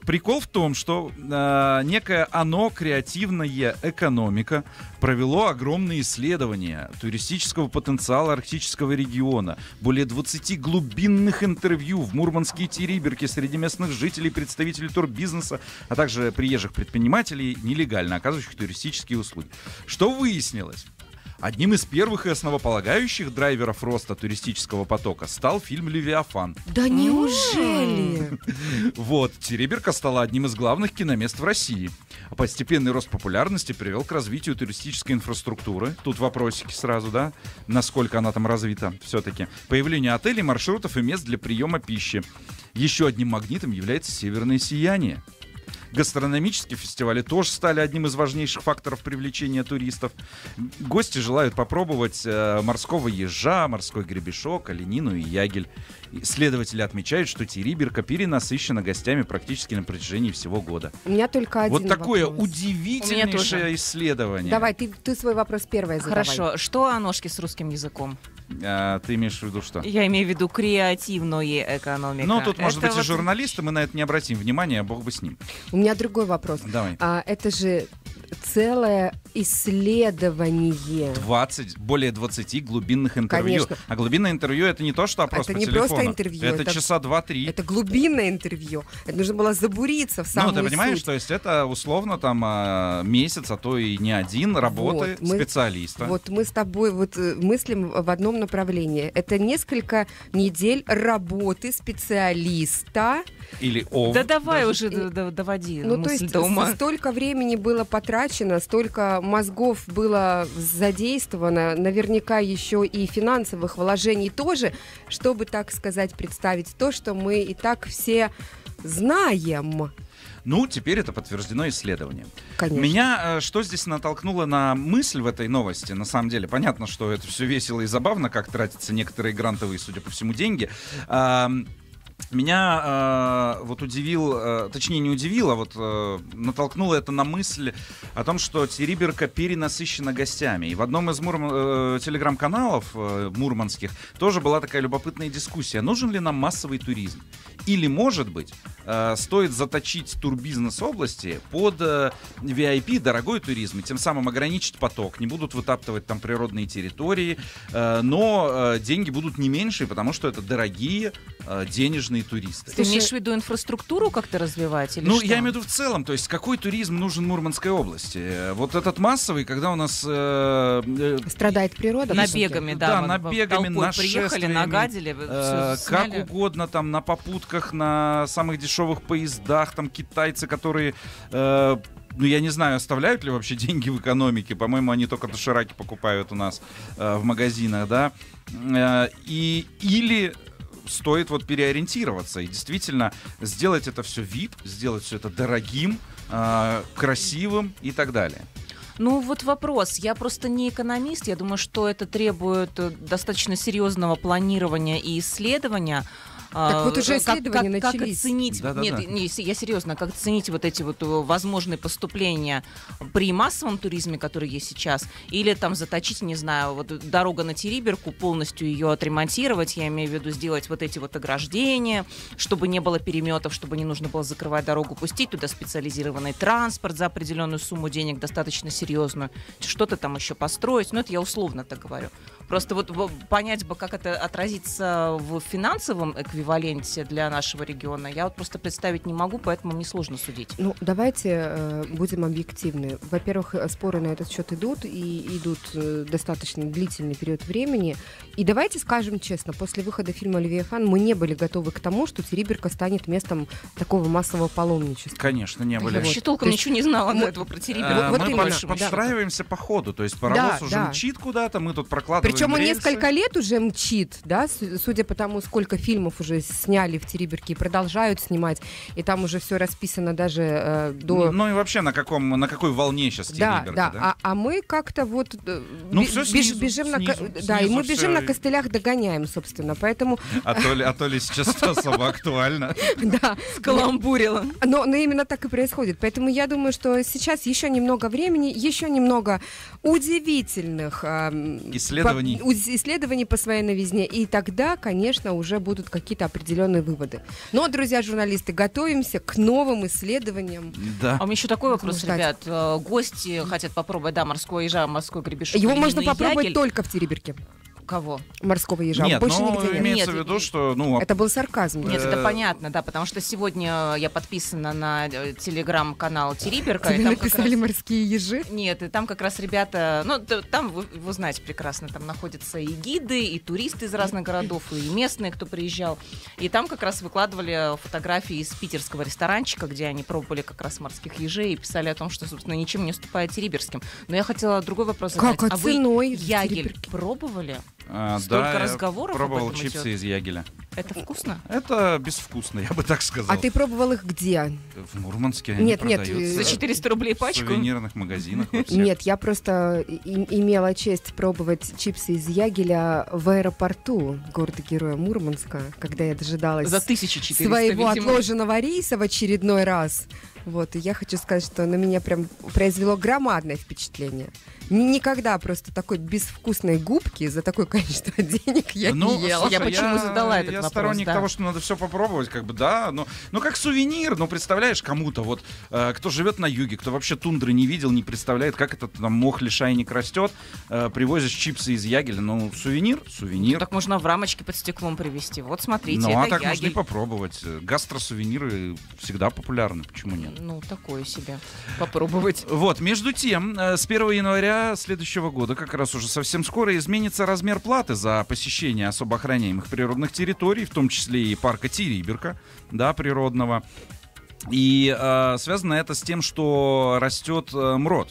прикол в том, что э, некое оно, креативная экономика, провело огромные исследования туристического потенциала арктического региона. Более 20 глубинных интервью в Мурманске и Териберке среди местных жителей, представителей турбизнеса, а также приезжих предпринимателей, нелегально оказывающих туристические услуги. Что выяснилось? Одним из первых и основополагающих драйверов роста туристического потока стал фильм «Левиафан». Да неужели? (laughs) Вот, Тереберка стала одним из главных киномест в России. А постепенный рост популярности привел к развитию туристической инфраструктуры. Тут вопросики сразу, да? Насколько она там развита все-таки. Появление отелей, маршрутов и мест для приема пищи. Еще одним магнитом является северное сияние. Гастрономические фестивали тоже стали одним из важнейших факторов привлечения туристов. Гости желают попробовать э, морского ежа, морской гребешок, оленину и ягель. Исследователи отмечают, что Териберка перенасыщена гостями практически на протяжении всего года. У меня только один вот такое вопрос. удивительнейшее исследование. Давай, ты, ты свой вопрос первая задавай. Хорошо, что о ножке с русским языком? А, ты имеешь в виду что? Я имею в виду креативное экономика. Ну, тут, может Это быть, и вот- журналисты, мы на это не обратим внимания, бог бы с ним. У меня другой вопрос. Давай. А, это же целое исследование. 20, более 20 глубинных интервью. Конечно. А глубинное интервью это не то, что опрос Это по не телефону. просто интервью, Это, это- часа два-три. Это глубинное интервью. Это нужно было забуриться в Ну, самую ты понимаешь, суть. то есть это условно там а, месяц, а то и не один работы Вот, мы- специалиста. Вот мы с тобой вот э, мыслим в одном направлении. Это несколько недель работы специалиста. Или ов. Да давай даже. уже д- доводи Ну, то есть до ума. с- столько времени было потрачено, столько мозгов было задействовано, наверняка еще и финансовых вложений тоже, чтобы, так сказать, представить то, что мы и так все знаем. Ну, теперь это подтверждено исследованием. Конечно. Меня э, что здесь натолкнуло на мысль в этой новости? На самом деле, понятно, что это все весело и забавно, как тратятся некоторые грантовые, судя по всему, деньги. Меня э, вот удивил, э, точнее не удивило, а вот э, натолкнуло это на мысль о том, что Териберка перенасыщена гостями. И в одном из мурм- э, телеграм-каналов э, мурманских тоже была такая любопытная дискуссия. Нужен ли нам массовый туризм? Или, может быть, э, стоит заточить турбизнес области под э, VIP, дорогой туризм, и тем самым ограничить поток. Не будут вытаптывать там природные территории, э, но э, деньги будут не меньше, потому что это дорогие э, денежные туристы. Ты имеешь в виду инфраструктуру как-то развивать? Или Ну, что? я имею в виду в целом, то есть какой туризм нужен Мурманской области? Э, Вот этот массовый, когда у нас... э, э, Страдает природа. Набегами, Да, да. вот набегами, толпой приехали, нашествиями, нагадили, Э, как угодно там на попутках, на самых дешевых поездах, там китайцы, которые э, ну, я не знаю, оставляют ли вообще (laughs) деньги в экономике. По-моему, они только дошираки покупают у нас э, в магазинах, да. Э, и, или стоит вот переориентироваться и действительно сделать это все VIP, сделать все это дорогим, э, красивым и так далее. Ну вот вопрос. Я просто не экономист. Я думаю, что это требует э, достаточно серьезного планирования и исследования. Так вот уже А, как- исследования как, как начались. оценить, Да-да-да. нет, не, я серьезно, как оценить вот эти вот э, возможные поступления при массовом туризме, который есть сейчас, или там заточить, не знаю, вот дорога на Териберку, полностью ее отремонтировать, я имею в виду сделать вот эти вот ограждения, чтобы не было переметов, чтобы не нужно было закрывать дорогу, пустить туда специализированный транспорт за определенную сумму денег, достаточно серьезную, что-то там еще построить, ну это я условно так говорю. Просто вот понять бы, как это отразится в финансовом эквиваленте для нашего региона, я вот просто представить не могу, поэтому мне сложно судить. Ну, давайте э, будем объективны. Во-первых, э, споры на этот счет идут, и идут э, достаточно длительный период времени. И давайте скажем честно, после выхода фильма «Левиафан» мы не были готовы к тому, что Териберка станет местом такого массового паломничества. Конечно, не были. Вот. Вообще толком ничего не знала до этого про Териберку. Вот мы подстраиваемся по ходу, то есть паровоз уже мчит куда-то, мы тут прокладываем Причем он рельсы. несколько лет уже мчит, да, судя по тому, сколько фильмов уже сняли в Териберке и продолжают снимать, и там уже все расписано даже э, до... Ну и вообще на каком на какой волне сейчас Да, Териберка, да, да? А, а мы как-то вот э, Ну, беж- снизу, бежим на, ко- снизу, да, и снизу мы бежим всё. на костылях догоняем, собственно, поэтому, А то ли, а то ли сейчас это особо актуально. (laughs) да, Скаламбурила. но, но именно так и происходит. Поэтому я думаю, что сейчас еще немного времени, еще немного удивительных ам, Исследований. Уз- исследований по своей новизне, и тогда, конечно, уже будут какие-то определенные выводы. Но, друзья журналисты, готовимся к новым исследованиям. Да. А у меня еще такой вопрос, ждать. ребят. Э, Гости хотят попробовать, да, морского ежа, морской гребешок. Его можно попробовать ягель. только в Териберке, Кого? морского ежа. Нет, Больше ну, нигде нет. имеется в Нет, виду, и- что, ну, Это был сарказм. Нет, Э, это понятно, да, потому что сегодня я подписана на э, телеграм-канал Териберка. и Тебе написали раз- морские ежи. Нет, и там как раз ребята, ну, там вы, вы знаете прекрасно, там находятся и гиды, и туристы из разных городов, и местные, кто приезжал. И там как раз выкладывали фотографии из питерского ресторанчика, где они пробовали как раз морских ежей и писали о том, что, собственно, ничем не уступает териберским. Но я хотела другой вопрос задать. Как, а вы ценой в ягель пробовали? А, столько да, я разговоров об пробовал этом чипсы идет. из ягеля. Это вкусно? Это безвкусно, я бы так сказал. А ты пробовал их где? В Мурманске они Нет, нет, продаются За э, 400 рублей в пачку? сувенирных магазинах. Нет, я просто имела честь пробовать чипсы из Ягеля в аэропорту города-героя Мурманска, когда я дожидалась За 1400, своего видимо. отложенного рейса в очередной раз. Вот, и я хочу сказать, что на меня прям произвело громадное впечатление. Ни- Никогда просто такой безвкусной губки за такое количество (laughs) денег я Ну, не ела. слушай, Я почему задала этот я вопрос, сторонник да. того, что надо все попробовать, как бы, да, но, ну, как сувенир, ну, представляешь, кому-то, вот, э, кто живет на юге, кто вообще тундры не видел, не представляет, как этот там мох лишайник растет, э, привозишь чипсы из Ягеля, ну, сувенир, сувенир. Так можно в рамочке под стеклом привезти. Вот смотрите, ну, а так можно и ягель. попробовать. Гастросувениры всегда популярны, почему нет? Ну, такое себе. Попробовать. Вот, между тем, э, с 1 января следующего года, как раз уже совсем скоро, изменится размер платы за посещение особо охраняемых природных территорий, в том числе и парка Териберка, да, природного. И э, связано это с тем, что растет э, МРОД,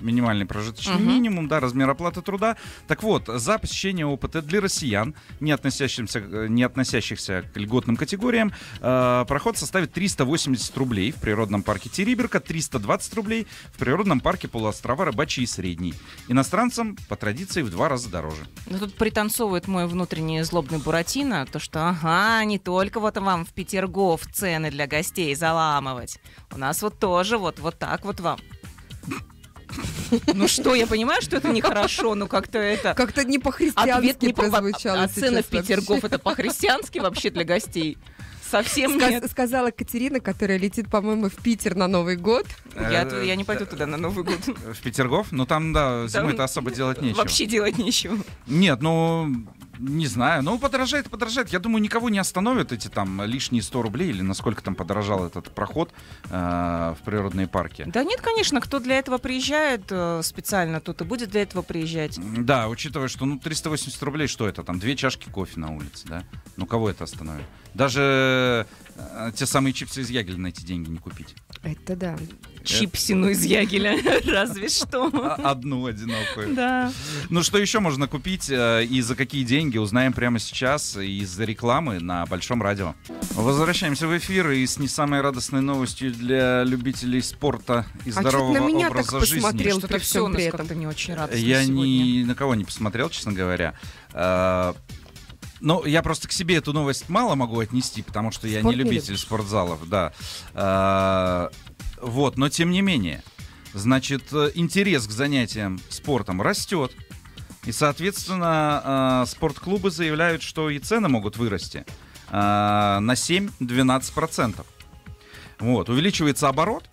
минимальный прожиточный Мгм. минимум, да, размер оплаты труда. Так вот, за посещение ОПТ для россиян, не относящихся, э, не относящихся к льготным категориям, э, проход составит 380 рублей в природном парке Териберка, 320 рублей в природном парке полуострова Рыбачий и Средний. Иностранцам по традиции в два раза дороже. Ну, тут пританцовывает мой внутренний злобный Буратино, то что, ага, не только вот вам в Петергоф цены для гостей заламывать. У нас вот тоже вот, вот так вот вам. Ну что, я понимаю, что это нехорошо, но как-то это... Как-то не по-христиански не прозвучало А в Петергоф это по-христиански вообще для гостей? Совсем Сказ- нет. Сказала Катерина, которая летит, по-моему, в Питер на Новый год. Я, Э, я не пойду туда на Новый год. В Петергоф? Ну там, да, зимой-то особо делать нечего. Вообще делать нечего. Нет, ну, не знаю. Ну, подорожает, подорожает. Я думаю, никого не остановят эти там лишние 100 рублей или насколько там подорожал этот проход э, в природные парки. Да нет, конечно, кто для этого приезжает э, специально, тот и будет для этого приезжать. Да, учитывая, что ну 380 рублей, что это там? Две чашки кофе на улице, да? Ну кого это остановит? Даже э, те самые чипсы из Ягеля на эти деньги не купить. Это да. Чипсину из Ягеля, (laughs) разве что. А- Одну одинокую. Да. Ну что еще можно купить э, и за какие деньги, узнаем прямо сейчас из рекламы на Большом радио. Возвращаемся в эфир и с не самой радостной новостью для любителей спорта и А чё ты здорового на меня так образа жизни. посмотрел? Что-то при все всем у нас при этом. как-то не очень радостно Я сегодня. ни на кого не посмотрел, честно говоря. Ну, я просто к себе эту новость мало могу отнести, потому что я Спорт не не любитель любишь. спортзалов, да. Э, Вот, но тем не менее, значит, э, интерес к занятиям спортом растет. И, соответственно, э, спортклубы заявляют, что и цены могут вырасти э, на 7-12%. Вот, увеличивается оборот,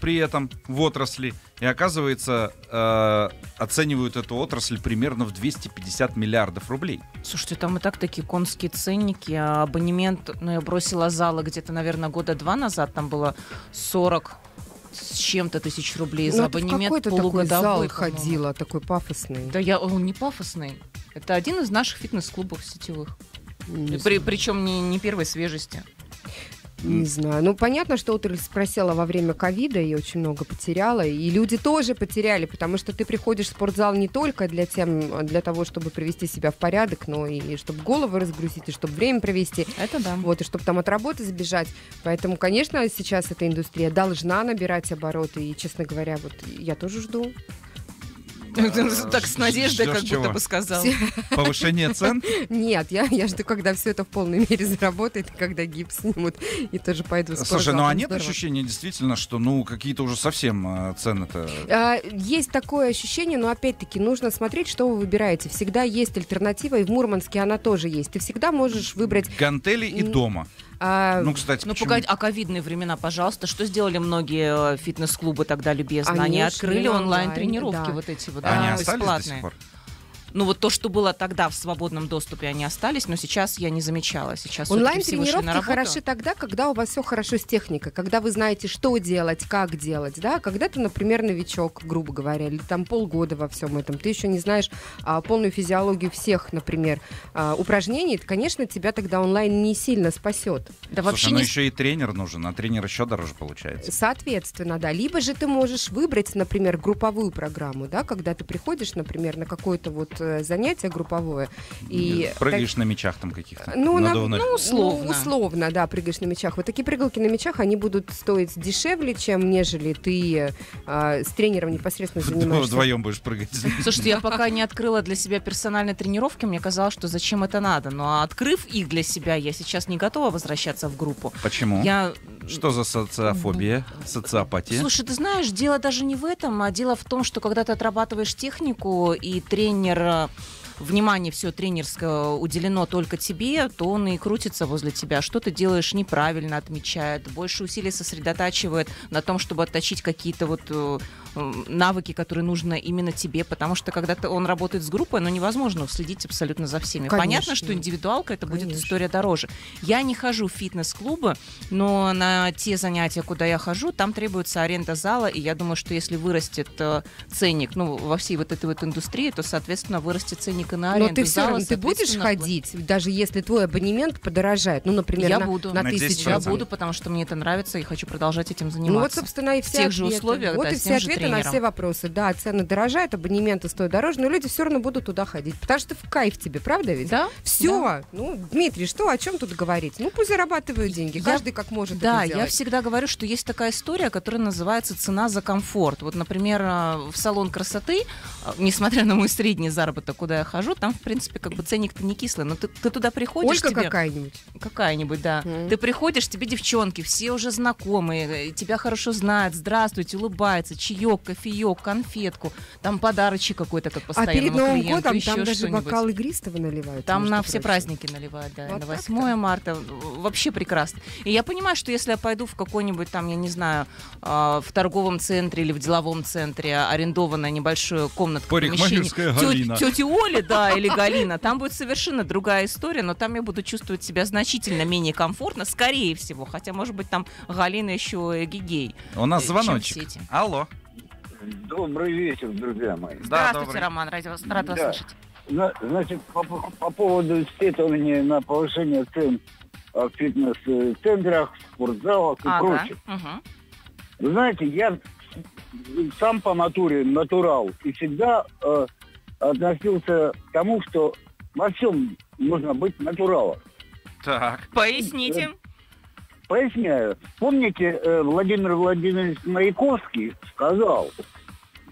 при этом в отрасли, и оказывается, э, оценивают эту отрасль примерно в 250 миллиардов рублей. Слушайте, там и так такие конские ценники, а абонемент, ну, я бросила залы где-то, наверное, года два назад, там было 40 с чем-то тысяч рублей за Ну, это в абонемент какой-то такой зал ходила, такой пафосный. Да я, он не пафосный. Это один из наших фитнес-клубов сетевых. Не При, причем не, не первой свежести. Не знаю. Ну, понятно, что отрасль спросила во время ковида и очень много потеряла. И люди тоже потеряли, потому что ты приходишь в спортзал не только для, тем, для того, чтобы привести себя в порядок, но и чтобы голову разгрузить, и чтобы время провести. Это да. Вот, и чтобы там от работы сбежать. Поэтому, конечно, сейчас эта индустрия должна набирать обороты. И, честно говоря, вот я тоже жду. (laughs) Так с надеждой, как будто бы сказал. (laughs) Повышение цен? (laughs) Нет, я, жду, когда все это в полной мере заработает, и когда гипс снимут, и тоже пойду в Слушай, ну а нет ощущения действительно, что ну какие-то уже совсем э, цены-то... А, Есть такое ощущение, но опять-таки нужно смотреть, что вы выбираете. Всегда есть альтернатива, и в Мурманске она тоже есть. Ты всегда можешь выбрать... Гантели и дома. А, Ну, кстати, Ну, почему? погоди, а ковидные времена, пожалуйста, что сделали многие э, фитнес-клубы тогда любезно? Они, Они открыли онлайн-тренировки онлайн, да. вот эти вот, Они да, остались до бесплатные. сих пор? Ну, вот то, что было тогда в свободном доступе, они остались, но сейчас я не замечала. Сейчас Онлайн-тренировки хороши тогда, когда у вас все хорошо с техникой, когда вы знаете, что делать, как делать, да, когда ты, например, новичок, грубо говоря, или там полгода во всем этом, ты еще не знаешь а, полную физиологию всех, например, а, упражнений, то, конечно, тебя тогда онлайн не сильно спасет. Да Слушай, вообще ну не... еще и тренер нужен, а тренер еще дороже получается. Соответственно, да. Либо же ты можешь выбрать, например, групповую программу, да, когда ты приходишь, например, на какое-то вот занятие групповое и Прыгаешь на мечах там каких-то. Ну, на- ну, условно. Ну, условно, да, прыгаешь на мечах. Вот такие прыгалки на мечах, они будут стоить дешевле, чем нежели ты а, с тренером непосредственно (laughs) занимаешься. Вдвоем будешь прыгать. Слушайте, я пока не открыла для себя персональные тренировки, мне казалось, что зачем это надо. Но открыв их для себя, я сейчас не готова возвращаться в группу. Почему? Я... Что за социофобия, социопатия? Слушай, ты знаешь, дело даже не в этом, а дело в том, что когда ты отрабатываешь технику, и тренер э, внимание все тренерское уделено только тебе, то он и крутится возле тебя. Что ты делаешь неправильно, отмечает, больше усилий сосредотачивает на том, чтобы отточить какие-то вот э, э, навыки, которые нужно именно тебе, потому что когда ты, он работает с группой, но невозможно следить абсолютно за всеми. Конечно. Понятно, что индивидуалка это будет Конечно. история дороже. Я не хожу в фитнес-клубы, но на те занятия, куда я хожу, там требуется аренда зала, и я думаю, что если вырастет э, ценник, ну, во всей вот этой вот индустрии, то, соответственно, вырастет ценник и на аренду Но ты все равно ты будешь ходить, даже если твой абонемент подорожает. Ну, например, Я на, буду. на На тысячу 10%. Я буду, потому что мне это нравится и хочу продолжать этим Ну вот, заниматься. собственно, и все тех же условиях, Вот да, и все ответы на все вопросы. Да, цены дорожают, абонементы стоят дороже, но люди все равно будут туда ходить. Потому что в кайф тебе, правда ведь? да? Все. Ну, Дмитрий, что, о чем тут говорить? Ну, пусть зарабатывают деньги. Я- Каждый как может Да, это я всегда говорю, что есть такая история, которая называется цена за комфорт. Вот, например, э, в салон красоты, э, несмотря на мой средний заработок, куда я хожу, там, в принципе, как бы ценник-то не кислый. Но ты, ты туда приходишь, Ольга тебе- какая-нибудь. какая-нибудь, да. Мгм. Ты приходишь, тебе девчонки, все уже знакомые, э, тебя хорошо знают, здравствуйте, улыбаются, чаек, кофеек, конфетку, там подарочек какой-то, как А постоянному перед Новым клиенту, годом еще там даже бокал игристого наливают. Там на все прочим. праздники наливают, да, Вот на так-то. 8 марта. Вообще прекрасно. И я понимаю, что если я пойду в какой-нибудь там, я не знаю, а, в торговом центре или в деловом центре арендованная небольшая комнатка Парикмахерская Галина. тети Оли, да, или Галина, там будет совершенно другая история, но там я буду чувствовать себя значительно менее комфортно, скорее всего, хотя, может быть, там Галина еще гигей. У нас Э, звоночек. Алло. Добрый вечер, друзья мои. Да, Здравствуйте, добрый. Роман, ради вас- рад вас Да. слышать. Зна- Значит, по, по- по поводу сетования на повышение цен а, в фитнес-центрах, спортзалах и Ага, прочее. Вы знаете, я сам по натуре натурал и всегда э, относился к тому, что во всем нужно быть натуралом. Так. Поясните. Поясняю. Помните, э, Владимир Владимирович Маяковский сказал,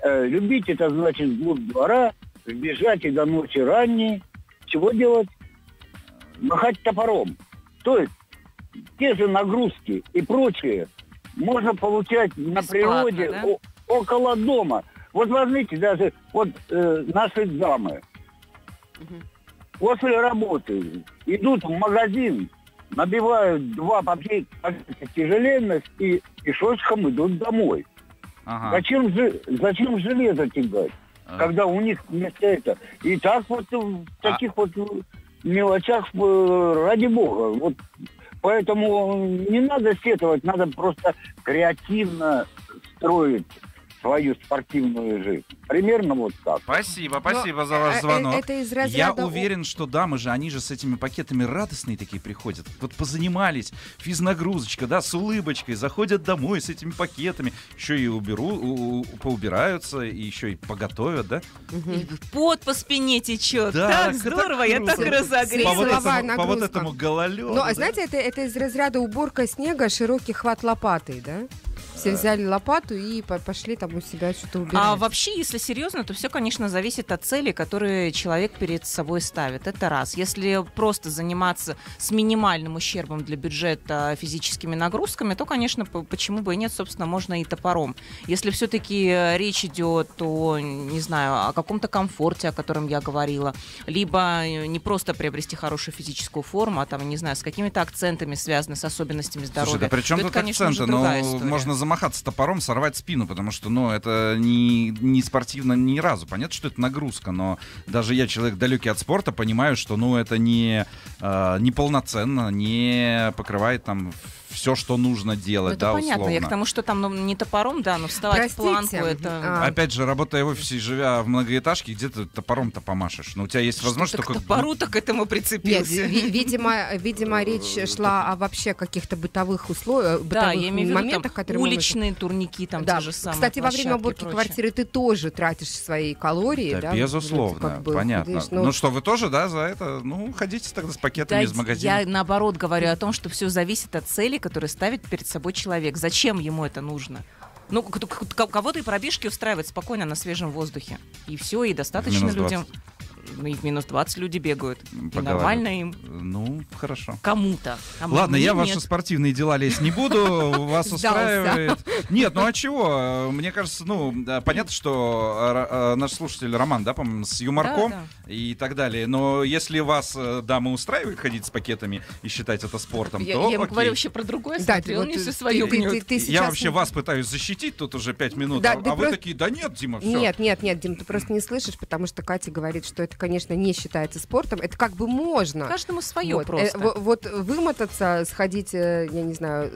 э, любить это значит вглубь двора, сбежать и до ночи ранней. Чего делать? Махать топором. То есть те же нагрузки и прочее можно получать на Бесплатно, природе да? около дома. Вот возьмите даже вот э, наши дамы. Мгм. После работы идут в магазин, набивают два пакета пакета тяжеленных и пешочком идут домой. Ага. Зачем, же, зачем железо тягать, А. когда у них вместо этого? И так вот А. в таких вот мелочах, э, ради бога. Вот поэтому не надо сетовать, надо просто креативно строить свою спортивную жизнь. Примерно вот так. Спасибо, Но, спасибо за э, ваш э, звонок. Это из Я разряда... уверен, что дамы же, они же с этими пакетами радостные такие приходят. Вот позанимались, физнагрузочка, да, с улыбочкой, заходят домой с этими пакетами, еще и уберу, у- у- поубираются, и еще и поготовят, да? Мгм. И Пот по спине течет. Да, так здорово, так я так разогрелась. По вот, этому, по вот этому гололеду. Ну, а да? знаете, это, это из разряда уборка снега, широкий хват лопатой, да? Все взяли лопату и по- пошли там у себя что-то убирать. А вообще, если серьезно, то все, конечно, зависит от целей, которые человек перед собой ставит. Это раз. Если просто заниматься с минимальным ущербом для бюджета физическими нагрузками, то, конечно, почему бы и нет, собственно, можно и топором. Если все-таки речь идет о, не знаю, о каком-то комфорте, о котором я говорила, либо э, не просто приобрести хорошую физическую форму, а там, не знаю, с какими-то акцентами связаны с особенностями здоровья. Слушай, да при чем тут конечно, акценты? Ну, другая история. можно замахаться топором, сорвать спину, потому что, ну, это не, не спортивно ни разу. Понятно, что это нагрузка, но даже я, человек далекий от спорта, понимаю, что, ну, это не, э, не полноценно, не покрывает там все, что нужно Ну, делать, это да, понятно. условно. Я к тому, что там ну, не топором, да, но вставать Простите, в планку это. а, Опять же, работая в офисе живя в многоэтажке, где ты топором-то помашешь? Ну, у тебя есть возможность Что-то только... к топору-то к этому Нет, прицепился. ви- видимо, видимо, речь шла о вообще каких-то бытовых условиях, Да, бытовых я имею моментах, там, которые уличные турники, там да. те же самые. Кстати, во время уборки квартиры ты тоже тратишь свои калории, Да, да? безусловно, Вот как бы понятно. Ну, ну, что, вы тоже, да, за это? Ну, ходите тогда с пакетами Да, из магазина. я наоборот говорю о том, что все зависит от цели, которые ставит перед собой человек. Зачем ему это нужно? Ну, кого-то и пробежки устраивает спокойно на свежем воздухе. И все, и достаточно минус людям. Ну, и в минус 20 люди бегают. И нормально им. Ну, хорошо. Кому-то. А Ладно, я нет. ваши спортивные дела лезть не буду, вас устраивает. Нет, ну а чего? Мне кажется, ну, понятно, что э, э, наш слушатель Роман, да, по-моему, с юморком и так далее. Но если вас, э, дамы, устраивает ходить с пакетами и считать это спортом, то я говорю вообще про другое, ты- гнет. ты- ты Я вообще вас пытаюсь защитить тут уже пять минут, а, вы такие, да нет, Дима, все. Нет, нет, нет, Дим, ты просто не слышишь, потому что Катя говорит, что это, конечно, не считается спортом. Это как бы можно. Каждому свое Вот, просто. э, во- вот вымотаться, сходить, э, я не знаю,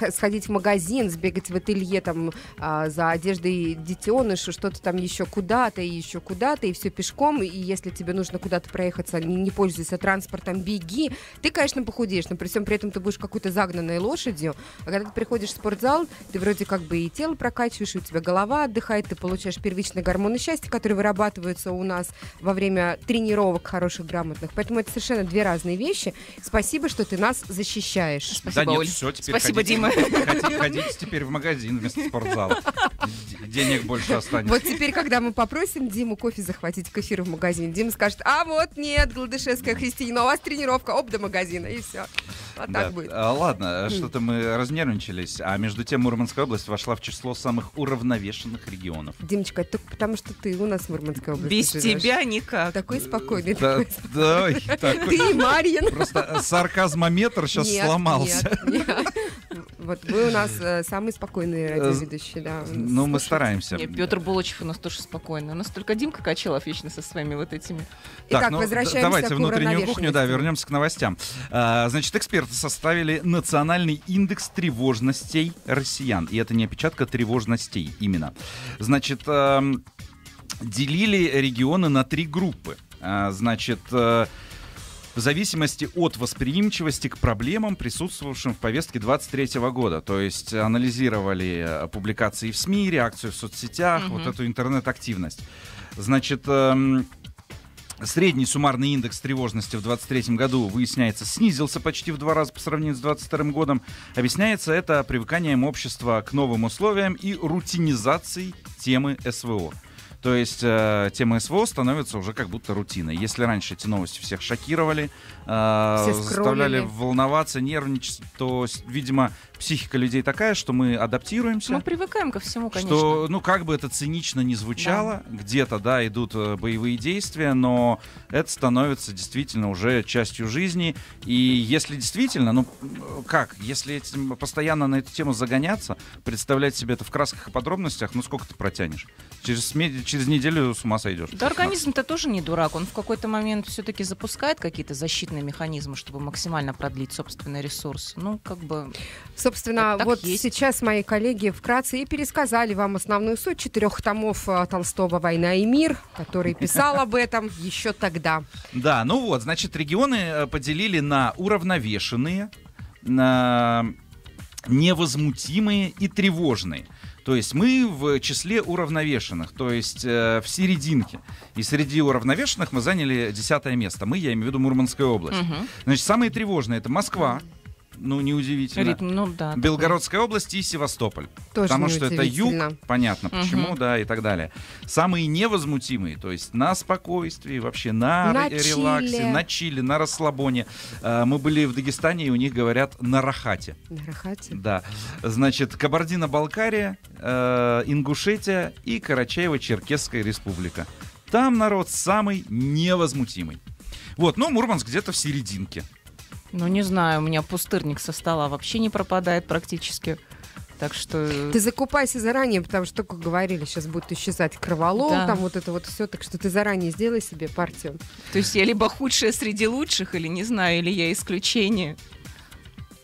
э, сходить в магазин, сбегать в ателье там а, за одеждой детеныша, что-то там еще куда-то и еще куда-то, и все пешком. И если тебе нужно куда-то проехаться, не, не пользуйся транспортом, беги. Ты, конечно, похудеешь, но при всем при этом ты будешь какой-то загнанной лошадью. А когда ты приходишь в спортзал, ты вроде как бы и тело прокачиваешь, и у тебя голова отдыхает, ты получаешь первичные гормоны счастья, которые вырабатываются у нас во время тренировок хороших, грамотных. Поэтому это совершенно две разные вещи. Спасибо, что ты нас защищаешь. Да Спасибо, нет, Оль. все, теперь Спасибо, ходите, Дима. Ходите, ходите теперь в магазин вместо спортзала. Денег больше останется. Вот теперь, когда мы попросим Диму кофе захватить к эфиру в магазин, Дима скажет, а вот нет, Гладышевская Христина, у вас тренировка, оп, до магазина, и все. Вот Да. так будет. А, Ладно, что-то мы разнервничались. А между тем Мурманская область вошла в число самых уравновешенных регионов. Димочка, это только потому, что ты у нас в Мурманской области Без живешь. тебя никак. Такой спокойный. Да, такой (laughs) да, такой- Ты и Марьин. Просто сарказмометр сейчас Нет, сломался. нет, нет. Вот вы у нас э, самые спокойные радиоведущие, да. Ну, мы стараемся. Нет, Петр Булочев у нас тоже спокойный. У нас только Димка Качалов вечно со своими вот этими. Итак, ну, возвращаемся давайте к внутреннюю кухню, да, вернемся к новостям. А, значит, эксперты составили национальный индекс тревожностей россиян. И это не опечатка тревожностей именно. Значит, эм, делили регионы на три группы. А, значит, э, в зависимости от восприимчивости к проблемам, присутствовавшим в повестке 23 года. То есть анализировали э, публикации в СМИ, реакцию в соцсетях, Мгм. вот эту интернет-активность. Значит, эм, Средний суммарный индекс тревожности в 2023 году, выясняется, снизился почти в два раза по сравнению с 2022 годом. Объясняется это привыканием общества к новым условиям и рутинизацией темы СВО. То есть э, тема СВО становится уже как будто рутиной. Если раньше эти новости всех шокировали, э, Все заставляли волноваться, нервничать, то, видимо, психика людей такая, что мы адаптируемся. Мы привыкаем ко всему, конечно. Что, ну, как бы это цинично не звучало, где-то, да, идут э, боевые действия, но это становится действительно уже частью жизни. И если действительно, ну, э, как, если этим постоянно на эту тему загоняться, представлять себе это в красках и подробностях, ну, сколько ты протянешь? Через, через неделю с ума сойдешь. Да организм-то тоже не дурак. Он в какой-то момент все-таки запускает какие-то защитные механизмы, чтобы максимально продлить собственный ресурс. Ну, как бы... Собственно, вот есть. сейчас мои коллеги вкратце и пересказали вам основную суть четырех томов э, Толстого «Война и мир», который писал об этом еще тогда. (laughs) Да, ну вот, значит, регионы э, поделили на уравновешенные, на невозмутимые и тревожные. То есть мы в числе уравновешенных, то есть э, в серединке. И среди уравновешенных мы заняли десятое место. Мы, я имею в виду Мурманская область. Мгм. Значит, самые тревожные это Москва, ну неудивительно. Ритм, ну да. такой. Белгородская область и Севастополь. Тоже потому что это юг, понятно почему, Мгм. да, и так далее. Самые невозмутимые, то есть на спокойствии, вообще на, На ре- релаксе, чиле. на чили, на расслабоне. Э, Мы были в Дагестане, и у них говорят на рахате. На Рахате. Да. Значит, Кабардино-Балкария, э, Ингушетия и Карачаево-Черкесская республика. Там народ самый невозмутимый. Вот, но Мурманск где-то в серединке. Ну, не знаю, у меня пустырник со стола вообще не пропадает практически. Так что... Ты закупайся заранее, потому что только говорили, сейчас будет исчезать кроволом, Да. там вот это вот все, так что ты заранее сделай себе партию. То есть я либо худшая среди лучших, или не знаю, или я исключение.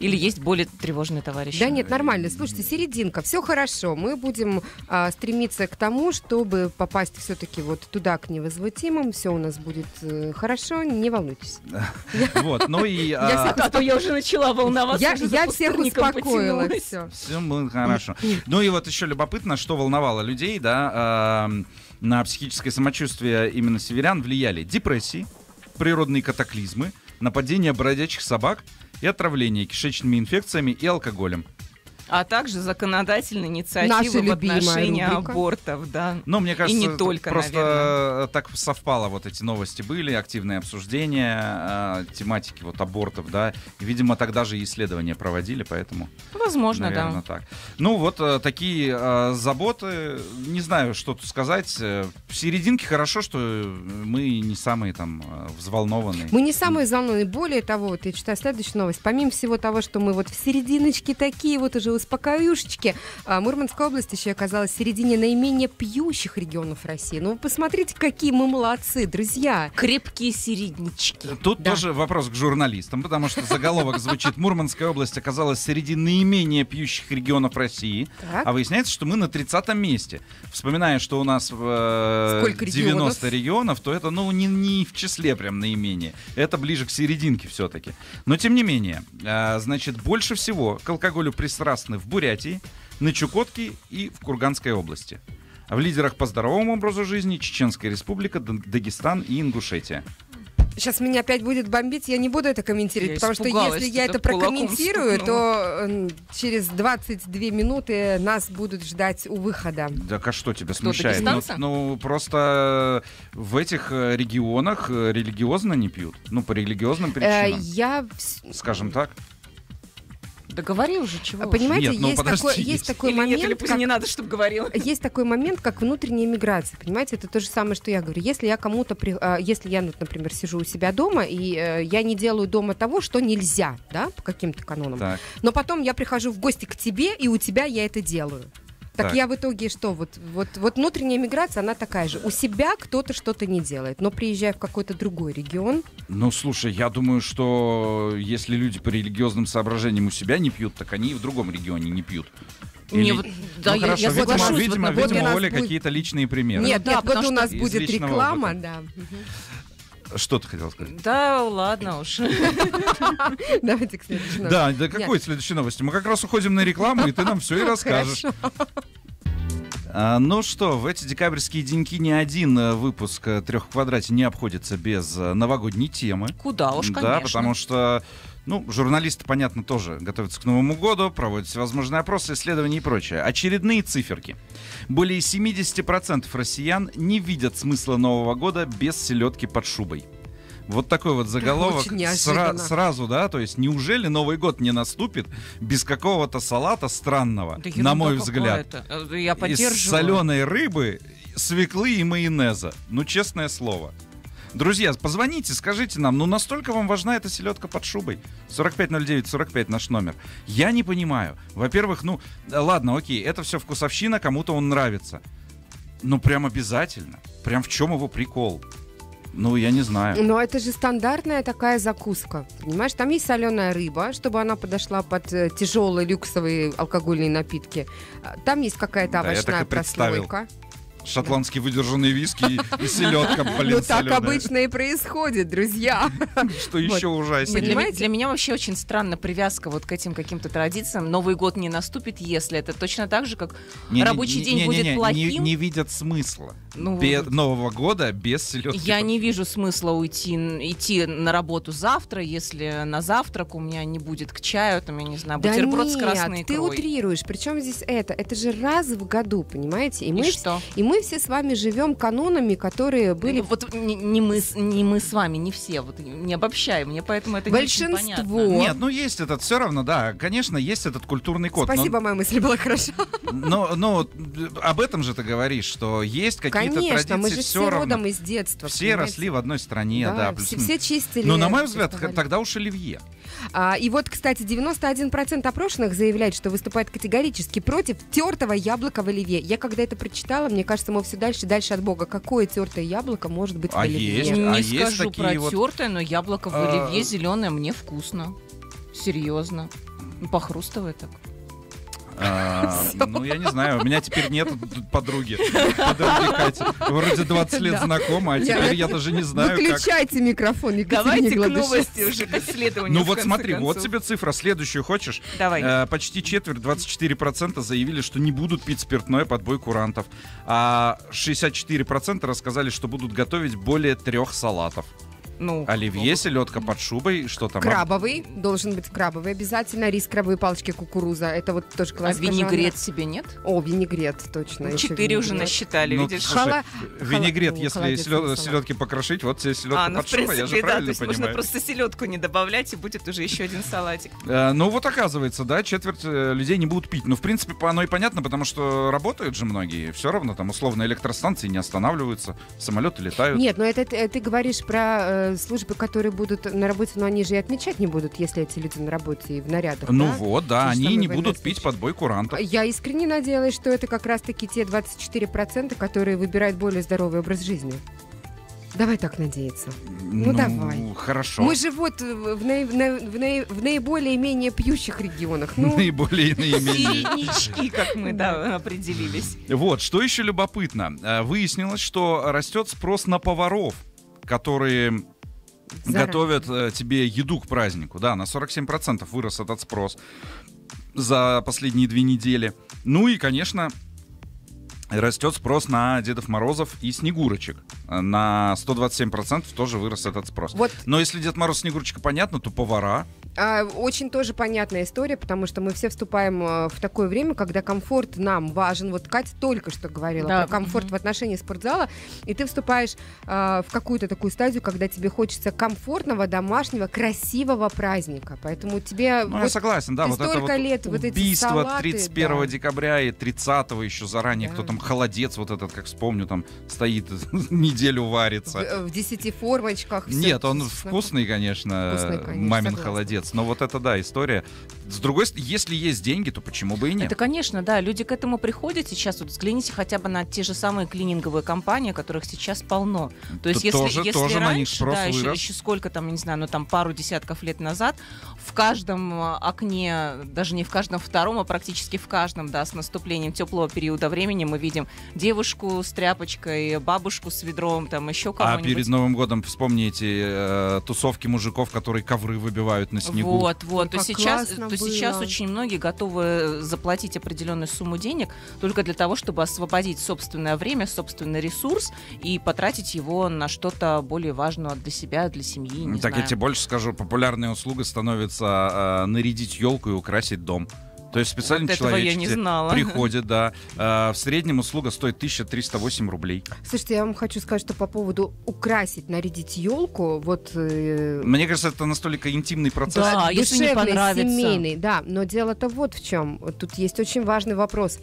Или есть более тревожные товарищи. Да нет, нормально. Слушайте, серединка, все хорошо. Мы будем а, стремиться к тому, чтобы попасть все-таки вот туда, к невозмутимым. Все у нас будет э, хорошо, не волнуйтесь. (laughs) Вот, ну и... Я а, А то я уже начала волноваться. Я, всех успокоила. Все. Мы хорошо. Ну и вот еще любопытно, что волновало людей, да, на психическое самочувствие именно северян влияли депрессии, природные катаклизмы, нападения бродячих собак и отравление кишечными инфекциями и алкоголем. А также законодательные Наша инициативы в отношении рубрика. абортов, да. Ну, мне кажется, не только, просто наверное. э, так совпало, вот эти новости были, активные обсуждения э, тематики вот абортов, да, и, видимо, тогда же и исследования проводили, поэтому... Возможно, Наверное, да. так. Ну вот э, такие э, заботы. Не знаю, что тут сказать. Э, В серединке хорошо, что мы не самые там э, взволнованные. Мы не самые волнуемые. Более того, вот я читаю следующую новость. Помимо всего того, что мы вот в серединочке такие вот уже успокоюшечки, а, Мурманская область еще оказалась в середине наименее пьющих регионов России. Ну, вы посмотрите, какие мы молодцы, друзья. Крепкие середнячки. Тут Да. тоже вопрос к журналистам, потому что заголовок звучит «Мурманская область оказалась среди наименее пьющих регионов России». Так. А выясняется, что мы на 30 месте. Вспоминая, что у нас э, Сколько 90 регионов? регионов, то это ну не, не в числе прям наименее. Это ближе к серединке все-таки. Но тем не менее, э, значит, больше всего к алкоголю пристрастны в Бурятии, на Чукотке и в Курганской области. А в лидерах по здоровому образу жизни Чеченская республика, Дагестан и Ингушетия. Сейчас меня опять будет бомбить, я не буду это комментировать, Я потому что если я это прокомментирую, то через 22 минуты нас будут ждать у выхода. Да а что тебя Что, смущает? Ну, ну, просто в этих э, регионах э, религиозно не пьют. Ну, по религиозным Э, причинам. я вс- Скажем так. Да говори уже, чего уж. Понимаете, Нет, ну, есть, подожди, такой, есть (laughs) такой Или нет, момент, или пусть как- не надо, чтобы говорила. (laughs) есть такой момент, как внутренняя миграция. Понимаете, это то же самое, что я говорю. Если я кому-то, при- а, если я, например, сижу у себя дома и э, я не делаю дома того, что нельзя, да, по каким-то канонам, Так. но потом я прихожу в гости к тебе и у тебя я это делаю. Так, Так. я в итоге что? Вот, вот, вот внутренняя миграция, она такая же. У себя кто-то что-то не делает, но приезжая в какой-то другой регион, Ну, слушай, я думаю, что если люди по религиозным соображениям у себя не пьют, так они и в другом регионе не пьют. Не, Или- вот, да, ну, я, хорошо, я видимо, соглашусь. вот видимо, вот видимо, у будет- какие-то личные примеры. Нет, да, нет, вот у нас будет реклама, опыта. да. Что ты хотел сказать? Да, ладно уж. (laughs) Давайте к следующему. Да, да какой следующей новости? Мы как раз уходим на рекламу, и ты нам все и расскажешь. А, ну что, в эти декабрьские деньки ни один э, выпуск э, трех в квадрате не обходится без э, новогодней темы. Куда уж, конечно. Да, потому что Ну, журналисты, понятно, тоже готовятся к Новому году, проводят всевозможные опросы, исследования и прочее. Очередные циферки. Более 70% россиян не видят смысла Нового года без селедки под шубой. Вот такой вот заголовок. Сра- сразу, да? То есть неужели Новый год не наступит без какого-то салата странного, Да на мой взгляд? Э, Я Из поддерживаю. соленой рыбы, свеклы и майонеза. Ну, честное слово. Друзья, позвоните, скажите нам, ну настолько вам важна эта селедка под шубой? 4509-45 наш номер. Я не понимаю. Во-первых, ну, э, ладно, окей, это все вкусовщина, кому-то он нравится. Ну, прям обязательно. Прям в чем его прикол? Ну, я не знаю. Но это же стандартная такая закуска. Понимаешь, там есть соленая рыба, чтобы она подошла под тяжелые люксовые алкогольные напитки. А, Там есть какая-то Да, овощная прослойка. Шотландский выдержанный виски и- и селедка, блин, Ну так обычно и происходит, друзья. Что еще ужаснее? Понимаете? для меня вообще очень странна привязка вот к этим каким-то традициям. Новый год не наступит, если это точно так же, как рабочий день будет плохим. Не, видят смысла. Ну, Без Нового года без селедки. Я не вижу смысла уйти, идти на работу завтра, если на завтрак у меня не будет к чаю, там, я не знаю, Да бутерброд с нет, красной ты утрируешь. Причем здесь это? Это же раз в году, понимаете? И мы, и мы все с вами живем канонами, которые были Ну, вот не, не мы, с- не мы с вами, не все, вот не обобщаем, мне поэтому это не очень Большинство. понятно. Нет, ну есть этот, все равно, да, конечно, есть этот культурный код. но- Спасибо, моя мысль была хороша. Но, но об этом же ты говоришь, что есть какие-то Конечно, мы традиции же все все равно. родом из детства. Все понимаете? росли в одной стране, да. Да, все, все чистили. Ну, на мой взгляд, тогда уж оливье. А, и вот, кстати, 91% опрошенных заявляет, что выступает категорически против тертого яблока в оливье. Я когда это прочитала, мне кажется, мы все дальше и дальше от Бога. Какое тертое яблоко может быть в А оливье? есть? Не А есть скажу такие про вот- тертое, но яблоко в А, оливье зеленое мне вкусно. Серьезно. Ну, Похрустывает так. А, (laughs) ну, я не знаю, у меня теперь нет подруги. Подруги Кати. Вроде 20 лет (laughs) знакома, а теперь я даже не знаю. Выключайте микрофон, Давайте к новости уже, к исследованию. Ну вот смотри, вот тебе цифра следующую хочешь? Давай. Э, почти четверть, 24% заявили, что не будут пить спиртное под бой курантов. А 64% рассказали, что будут готовить более трех салатов. Ну, Оливье, селедка под шубой, что там? Крабовый, должен быть крабовый обязательно. Рис, крабовые палочки, кукуруза. Это вот тоже А классика винегрет жанра. себе нет? О, винегрет, точно. еще Четыре уже насчитали, Ну, видишь? слушай, Хала- Винегрет, ну, если холодец селед- салат. селедки покрошить, вот тебе селедка А, ну, под шубой, я же принципе, да, то правильно есть можно понимаю. просто селедку не добавлять, и будет уже еще один салатик. Э, ну вот оказывается, да, четверть э, людей не будут пить. Ну, в принципе, оно и понятно, потому что работают же многие. Все равно там условно электростанции не останавливаются, самолеты летают. Нет, но это ты, ты говоришь про э, службы, которые будут на работе, но они же и отмечать не будут, если эти люди на работе и в нарядах. Ну да? вот, да, они не будут случай. пить под бой курантов. Я искренне надеялась, что это как раз-таки те 24%, которые выбирают более здоровый образ жизни. Давай так надеяться. Ну, давай. Хорошо. Мы же вот в, наи- в наи- в наи- в наиболее менее пьющих регионах. Ну, Наиболее (laughs) наименее. Середнячки, как мы, да, определились. Вот, что еще любопытно. Э, Выяснилось, что растет спрос на поваров, которые заранее. готовят э, тебе еду к празднику. Да, на 47% вырос этот спрос за последние две недели. Ну и, конечно, растет спрос на Дедов Морозов и Снегурочек. Э, На 127% тоже вырос этот спрос. Вот Но если Дед Мороз Снегурочка понятно, то повара. А, очень тоже понятная история, потому что мы все вступаем э, в такое время, когда комфорт нам важен. Вот Катя только что говорила Да. про комфорт Мгм. в отношении спортзала, и ты вступаешь а, в какую-то такую стадию, когда тебе хочется комфортного, домашнего, красивого праздника. Поэтому тебе Ну, я вот согласен, да, ты вот это столько вот лет вот эти убийство салаты, 31 да. декабря и 30 еще заранее, Да. кто там холодец вот этот, как вспомню, там стоит (laughs) неделю варится. в, э, в десяти формочках. Нет, он вкусный, конечно, Вкусный, конечно, мамин согласна. холодец. Но вот это да, история. С другой стороны, если есть деньги, то почему бы и нет? Это, конечно, да, люди к этому приходят сейчас. Вот взгляните хотя бы на те же самые клининговые компании, которых сейчас полно. То есть, если, тоже- если тоже раньше, да, еще, еще сколько там, не знаю, ну там пару десятков лет назад, в каждом а, окне, даже не в каждом втором, а практически в каждом, да, с наступлением теплого периода времени мы видим. Девушку с тряпочкой, бабушку с ведром, там еще А кого-нибудь. перед Новым годом вспомните э, тусовки мужиков, которые ковры выбивают на снегу. Вот, вот. То, как сейчас, то сейчас очень многие готовы заплатить определенную сумму денег только для того, чтобы освободить собственное время, собственный ресурс и потратить его на что-то более важное для себя, для семьи. Не так знаю. я тебе больше скажу, популярная услуга становится э, нарядить елку и украсить дом. То есть специально Вот этого я не знала. приходит, да. Э, в среднем услуга стоит 1308 рублей. Слушайте, я вам хочу сказать, что по поводу украсить, нарядить елку, вот э, Мне кажется, это настолько интимный процесс. Да, А если не душевный, понравится? семейный, да. Но дело-то вот в чем. Тут есть очень важный вопрос.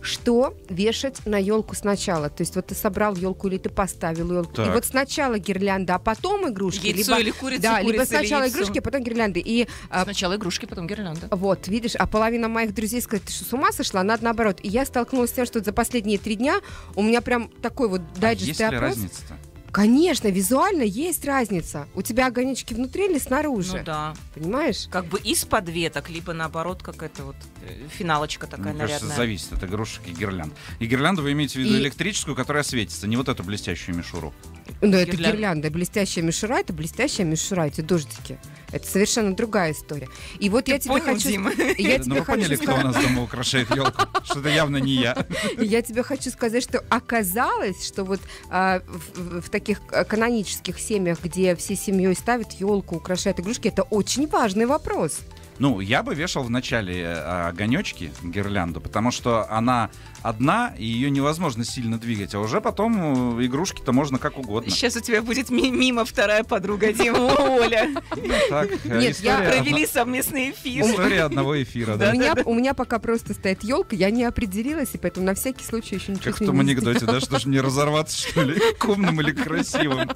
Что вешать на елку сначала? То есть вот ты собрал елку или ты поставил елку. И вот сначала гирлянда, а потом игрушки. Яйцо либо, или курица, да, либо курица или сначала яйцо. игрушки, а потом гирлянды. И а, Сначала игрушки, потом гирлянда. вот, видишь, а половина моих друзей сказать, ты что, с ума сошла? Надо наоборот. И я столкнулась с тем, что за последние три дня у меня прям такой вот А дайджест есть и ли опрос. разница-то? Конечно, визуально есть разница. У тебя огонечки внутри или снаружи? Ну да. Понимаешь? Как бы из-под веток, либо наоборот какая-то вот э, финалочка такая Мне кажется, нарядная. зависит от игрушек и гирлянд. И гирлянду вы имеете в виду И- электрическую, которая светится, не вот эту блестящую мишуру. Ну, это Гирлянда. Блестящая мишура, это блестящая мишура, эти дождики. Это совершенно другая история. И вот Ты я тебе понял, хочу... Дима? Я ну тебе вы хочу поняли, кто у сказать- нас дома украшает елку? Что это явно не я. (laughs) Я тебе хочу сказать, что оказалось, что вот а, в, в- таких канонических семьях, где все семьей ставят елку, украшают игрушки, это очень важный вопрос. Ну, я бы вешал в начале э, огонечки, гирлянду, потому что она одна, и ее невозможно сильно двигать, а уже потом э, игрушки-то можно как угодно. Сейчас у тебя будет ми- мимо вторая подруга Дима, Оля. Ну, так, э, Нет, я Провели совместный эфир. История одного эфира, У да. меня, у меня пока просто стоит елка, я не определилась, и поэтому на всякий случай еще ничего Как с в том не анекдоте, да, что ж мне разорваться, что ли, (laughs) к умным или красивым.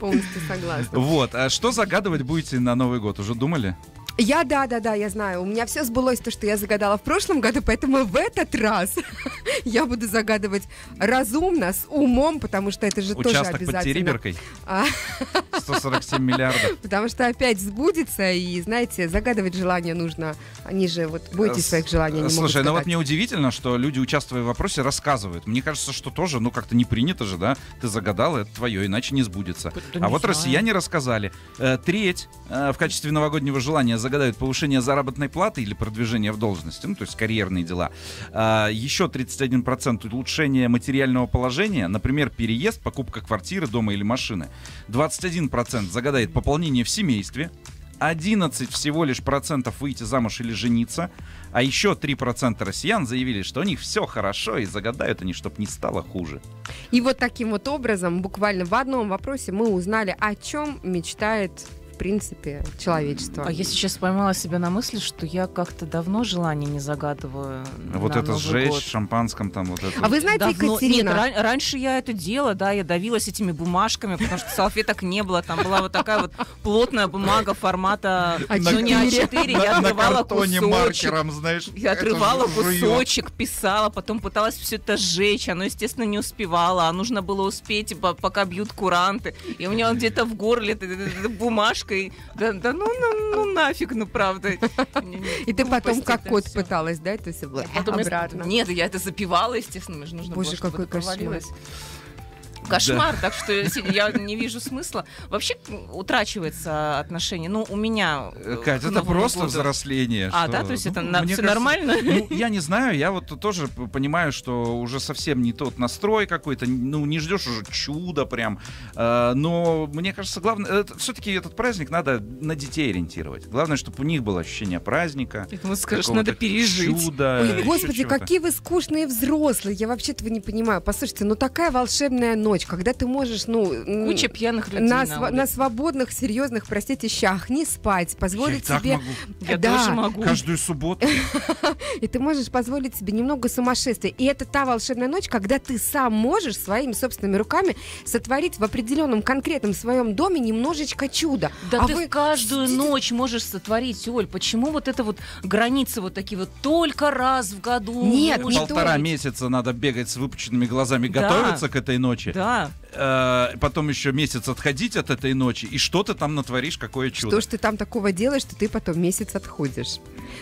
Полностью согласна. Вот, а что загадывать будете на Новый год, уже думали? Я, да, да, да, я знаю. У меня все сбылось то, что я загадала в прошлом году, поэтому в этот раз (laughs) я буду загадывать разумно, с умом, потому что это же тоже Участок под обязательно. Териберкой, А, (laughs) 147 миллиардов. потому что опять сбудется, и, знаете, загадывать желания нужно. Они же, вот, бойтесь С- своих желаний, они Слушай, ну вот мне удивительно, что люди, участвуя в вопросе, рассказывают. Мне кажется, что тоже, ну как-то не принято же, да? Ты загадал, это твое, иначе не сбудется. А вот россияне рассказали. Э, треть э, в качестве новогоднего желания загадают повышение заработной платы или продвижение в должности, ну то есть карьерные дела. А, еще 31% улучшение материального положения, например, переезд, покупка квартиры, дома или машины. 21% загадает пополнение в семействе. 11 всего лишь процентов выйти замуж или жениться, а еще 3% россиян заявили, что у них все хорошо и загадают они, чтобы не стало хуже. И вот таким вот образом, буквально в одном вопросе мы узнали, о чем мечтает, принципе, человечество. А я сейчас поймала себя на мысли, что я как-то давно желание не загадываю. вот на это Новый сжечь год. в шампанском там вот это. А вы знаете, Давно- Екатерина... Нет, ран- раньше я это делала, да, я давилась этими бумажками, потому что салфеток не было. Там была вот такая вот плотная бумага формата, А ну не четыре. А4, я отрывала кусочек. маркером, знаешь. Я отрывала кусочек, писала, потом пыталась все это сжечь. Оно, естественно, не успевало. А нужно было успеть, по- пока бьют куранты. И у меня вот где-то в горле бумажка. И- Да, да ну, ну, ну нафиг, ну правда. И ты потом Глупости как кот пыталась, да, это все было Потом обратно. Нет, я это запивала, естественно, мне же нужно Боже, было, чтобы какой это кошмар. провалилось. Кошмар, так что я не вижу смысла. Вообще утрачивается отношение. Ну, у меня. Э, э, Кать, это просто году. взросление. А, что- да, то есть это ну, на- мне все кажется, нормально? Ну, я не знаю, я вот тоже понимаю, что уже совсем не тот настрой какой-то, ну, не ждешь уже чуда прям. Э, но мне кажется, главное, все-таки этот праздник надо на детей ориентировать. Главное, чтобы у них было ощущение праздника. Думаю, скажешь, надо пережить. Чуда, Ой, господи, какие вы скучные взрослые. Я вообще этого не понимаю. Послушайте, ну такая волшебная ночь, когда ты можешь, ну... Куча пьяных людей на, улице. на свободных, серьезных, простите, щах не спать, Я позволить так себе... Я Да. тоже могу. Каждую субботу. (laughs) И ты можешь позволить себе немного сумасшествия. И это та волшебная ночь, когда ты сам можешь своими собственными руками сотворить в определенном конкретном своем доме немножечко чуда. Да А ты вы каждую сидите- ночь можешь сотворить, Оль. Почему вот это вот границы вот такие вот только раз в году? Нет, нужно не Полтора то. месяца надо бегать с выпученными глазами, Да. готовиться к этой ночи. Да. Э, потом еще месяц отходить от этой ночи, и что ты там натворишь, какое чудо. Что ж ты там такого делаешь, что ты потом месяц отходишь?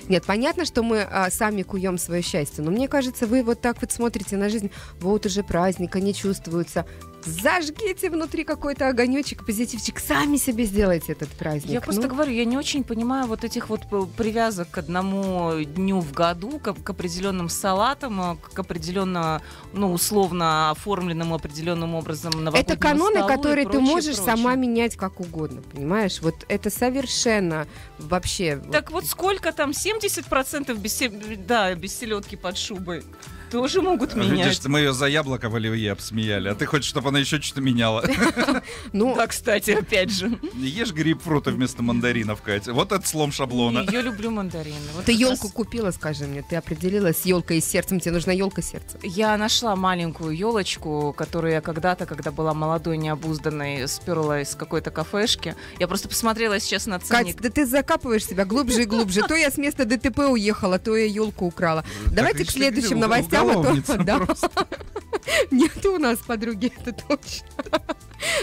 Нет, понятно, что мы а, сами куем свое счастье, но мне кажется, вы вот так вот смотрите на жизнь, вот уже праздника не чувствуется. Зажгите внутри какой-то огонечек, позитивчик, сами себе сделайте этот праздник. Я просто Ну, говорю, я не очень понимаю вот этих вот п- привязок к одному дню в году, к, к определенным салатам, а, к определенно, ну, условно оформленному определенным образом Это каноны, которые ты прочее, можешь прочее. сама менять как угодно, понимаешь? Вот это совершенно вообще... Так вот сколько там, 70% без, да, без селедки под шубой? Тоже могут Видишь, менять. мы ее за яблоко в оливье обсмеяли, а ты хочешь, чтобы она еще что-то меняла. Ну, Да, кстати, опять же. Ешь грейпфруты вместо мандаринов, Катя. Вот это слом шаблона. Я люблю мандарины. Вот ты елку раз купила, скажи мне, ты определилась с елкой и с сердцем, тебе нужна елка сердца. Я нашла маленькую елочку, которую я когда-то, когда была молодой, необузданной, сперла из какой-то кафешки. Я просто посмотрела сейчас на ценник. да ты закапываешь себя глубже и глубже. То я с места ДТП уехала, то я елку украла. Давайте к видишь, следующим новостям. Уголовница да. просто. (laughs) Нет у нас подруги, это точно.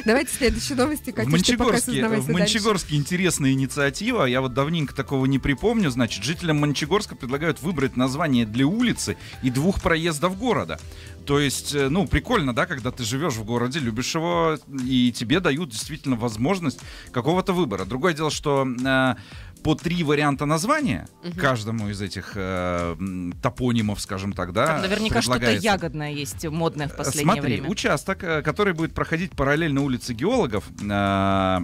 Давайте следующие новости, В Катюш, пока Мончегорске, в. Мончегорске интересная инициатива. Я вот давненько такого не припомню. Значит, жителям Мончегорска предлагают выбрать название для улицы и двух проездов города. То есть, э, ну, прикольно, да, когда ты живешь в городе, любишь его, и тебе дают действительно возможность какого-то выбора. Другое дело, что э, по три варианта названия Мгм. каждому из этих э, топонимов, скажем так, да, Там наверняка что-то ягодное есть модное в последнее Смотри, время. участок, э, который будет проходить параллельно улице геологов, э,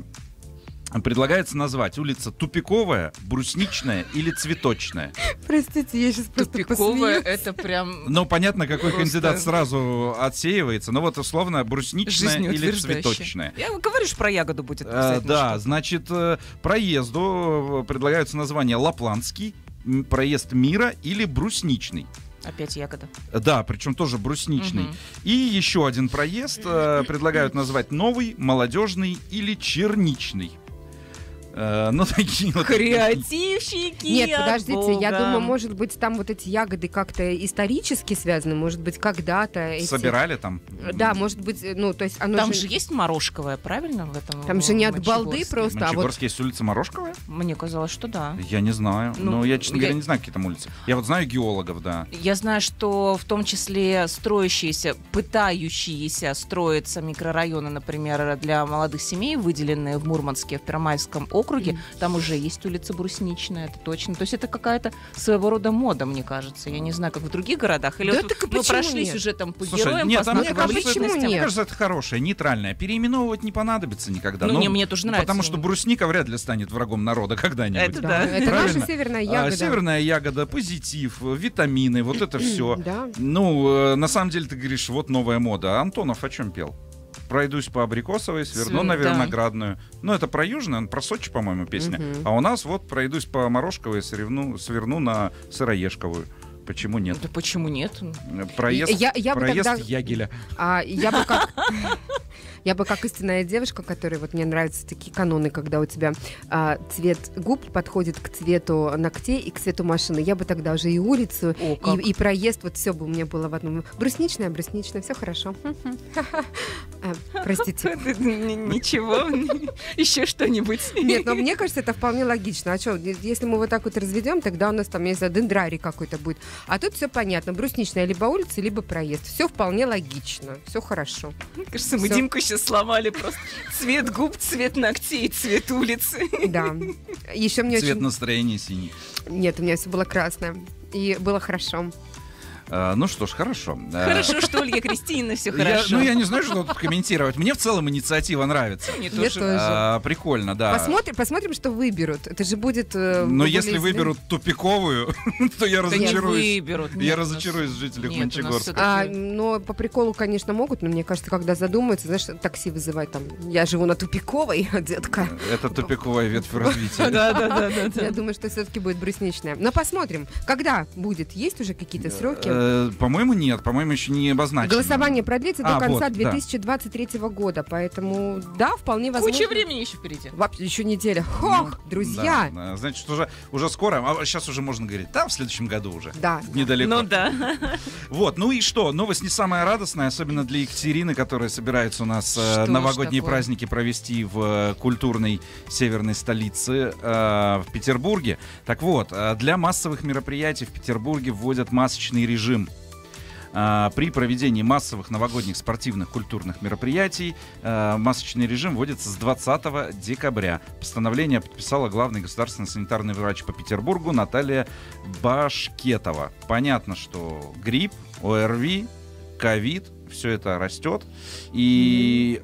предлагается назвать улица Тупиковая, Брусничная или Цветочная. Простите, я сейчас просто посмеюсь. это прям Ну, понятно, какой Просто- кандидат сразу отсеивается. Но вот условно Брусничная или. Цветочная. Я говорю, что про ягоду будет обязательно да, значит, э, проезду э, предлагаются названия Лапландский, проезд Мира или Брусничный. Опять ягода. Да, причем тоже брусничный. Мгм. И еще один проезд э, предлагают назвать новый, молодежный или черничный. Э, ну, такие вот. Креативщики! Нет, подождите, я думаю, может быть, там вот эти ягоды как-то исторически связаны, может быть, когда-то эти... Собирали там. Да, может быть, ну, то есть оно Там же есть морожковое, правильно, в этом? Там же не от балды просто, а вот... Есть улица Морожковая? Мне казалось, что да. Я не знаю. Ну, Ну, я, честно я- говоря, не знаю, какие там улицы. Я вот знаю геологов, да. Я знаю, что в том числе строящиеся, пытающиеся строиться микрорайоны, например, для молодых семей, выделенные в Мурманске, в Первомайском округе, там уже есть улица Брусничная, это точно. То есть это какая-то своего рода мода, мне кажется. Я не знаю, как в других городах. Или Да вот так мы прошли нет? сюжетом по Слушай, героям, нет, по мне кажется, это, мне кажется, это хорошее, нейтральное. Переименовывать не понадобится никогда. Ну, не, мне тоже нравится. Потому что брусника вряд ли станет врагом народа когда-нибудь. Это да. Это Правильно. наша северная А, ягода. северная ягода, позитив, витамины, вот это (clears throat) все. Да. Ну, э, на самом деле, ты говоришь, вот новая мода. А Антонов о чем пел? Пройдусь по Абрикосовой, сверну Свер- на да. Виноградную. Ну, это про он про Сочи, по-моему, песня. Мгм. А у нас вот пройдусь по Морошковой, сверну, сверну на Сыроежковую. Почему нет? Да почему нет? Проезд, Я- я бы проезд тогда- Ягеля. А я бы как... (laughs) Я бы как истинная девушка, которой вот мне нравятся такие каноны, когда у тебя а, цвет губ подходит к цвету ногтей и к цвету машины. Я бы тогда уже и улицу, О, и, и проезд, вот все бы у меня было в одном. Брусничная, брусничная, все хорошо. А, (laughs) Простите. (laughs) Ничего. (laughs) Еще что-нибудь. Нет, но мне кажется, это вполне логично. А что, если мы вот так вот разведем, тогда у нас там, я не знаю, дендрарий какой-то будет. А тут все понятно. Брусничная либо улица, либо проезд. Все вполне логично. Все хорошо. Кажется, мы Всё. Димку сейчас сломали просто. Цвет губ, цвет ногтей, цвет улицы. Да. Еще мне Цвет очень... настроения синий. Нет, у меня все было красное. И было хорошо. А, ну что ж, хорошо. А, Хорошо, что Ольга Кристина все я- хорошо. ну, я не знаю, что тут комментировать. Мне в целом инициатива нравится. Мне тоже. А, прикольно, да. Посмотрим, посмотрим, что выберут. Это же будет... э, Но более если выберут тупиковую, (laughs) то я разочаруюсь. выберут. Я разочаруюсь в жителях Нет, у нас Мончегорска. А, но по приколу, конечно, могут, но мне кажется, когда задумаются, знаешь, такси вызывать там. Я живу на тупиковой, (laughs) детка. Это тупиковая ветвь развития. Да, да, да, да, Я думаю, что все-таки будет брусничная. Но посмотрим, когда будет. Есть уже какие-то сроки? Э, По-моему, нет. По-моему, еще не обозначено. Голосование продлится А, до конца вот, да. 2023 года, поэтому да, вполне возможно. Куча времени еще впереди. Вообще еще неделя. Хох, Ну, друзья. Да, да. Значит, уже, уже скоро, а сейчас уже можно говорить, да, в следующем году уже. Да. Недалеко. Ну да. (laughs) Вот, ну и что? Новость не самая радостная, особенно для Екатерины, которая собирается у нас э, Что новогодние праздники провести в э, культурной северной столице э, в Петербурге. Так вот, для массовых мероприятий в Петербурге вводят масочный режим. А, При проведении массовых новогодних спортивных культурных мероприятий э, масочный режим вводится с 20 декабря. Постановление подписала главный государственный санитарный врач по Петербургу Наталья Башкетова. Понятно, что грипп, ОРВИ, ковид, все это растет. И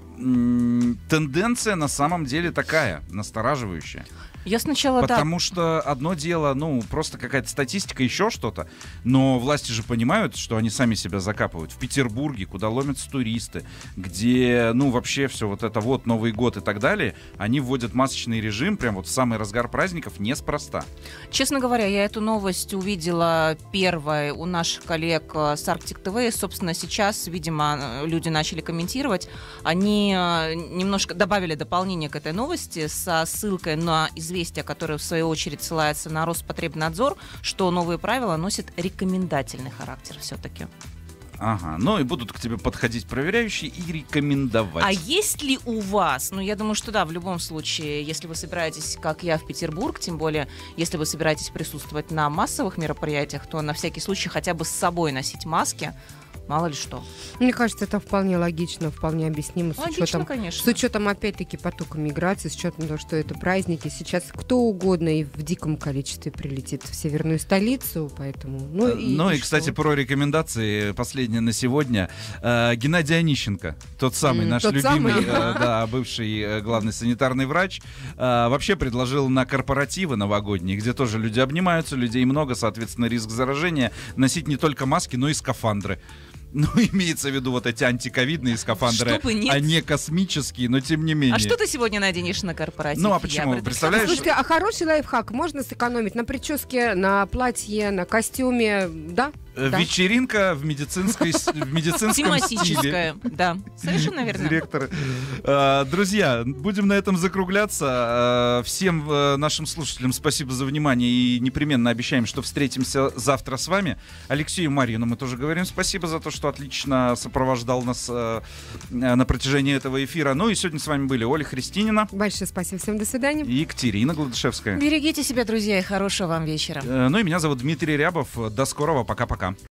тенденция на самом деле такая, настораживающая. Я сначала, да, Потому что одно дело, ну, просто какая-то статистика, еще что-то, но власти же понимают, что они сами себя закапывают. В Петербурге, куда ломятся туристы, где, ну, вообще все вот это вот, Новый год и так далее, они вводят масочный режим прям вот в самый разгар праздников неспроста. Честно говоря, я эту новость увидела первой у наших коллег э, с Арктик ТВ. И, собственно, сейчас, видимо, э, люди начали комментировать. Они э, немножко добавили дополнение к этой новости со ссылкой на известие, которое, в свою очередь, ссылается на Роспотребнадзор, что новые правила носят рекомендательный характер все-таки. Ага, ну и будут к тебе подходить проверяющие и рекомендовать. А есть ли у вас, ну я думаю, что да, в любом случае, если вы собираетесь, как я, в Петербург, тем более, если вы собираетесь присутствовать на массовых мероприятиях, то на всякий случай хотя бы с собой носить маски, мало ли что. Мне кажется, это вполне логично, вполне объяснимо с Логично, учетом конечно. С учетом, опять-таки, потока миграции, с учетом того, что это праздники, сейчас кто угодно и в диком количестве прилетит в северную столицу, поэтому... Ну, Э, и, ну и, что? кстати, про рекомендации последнее на сегодня. Э, Геннадий Онищенко, тот самый наш тот любимый, самый. э, да, бывший э, главный санитарный врач, э, вообще предложил на корпоративы новогодние, где тоже люди обнимаются, людей много, соответственно, риск заражения, носить не только маски, но и скафандры. Ну, (laughs) имеется в виду вот эти антиковидные скафандры, а не космические, но тем не менее. А что ты сегодня наденешь на корпоратив? Ну, а Я почему? это Представляешь, Слушайте, а хороший лайфхак можно сэкономить на прическе, на платье, на костюме, да? Э, Да. Вечеринка в медицинской в медицинском стиле. Да. Совершенно верно. Директор. Э, Друзья, будем на этом закругляться. Э, Всем э, нашим слушателям спасибо за внимание и непременно обещаем, что встретимся завтра с вами. Алексею Марину мы тоже говорим спасибо за то, что отлично сопровождал нас э, на протяжении этого эфира. Ну и сегодня с вами были Оля Христинина Большое спасибо всем, до свидания. и Екатерина Гладышевская. Берегите себя, друзья, и хорошего вам вечера. Ну и меня зовут Дмитрий Рябов. До скорого. Пока-пока. Пока.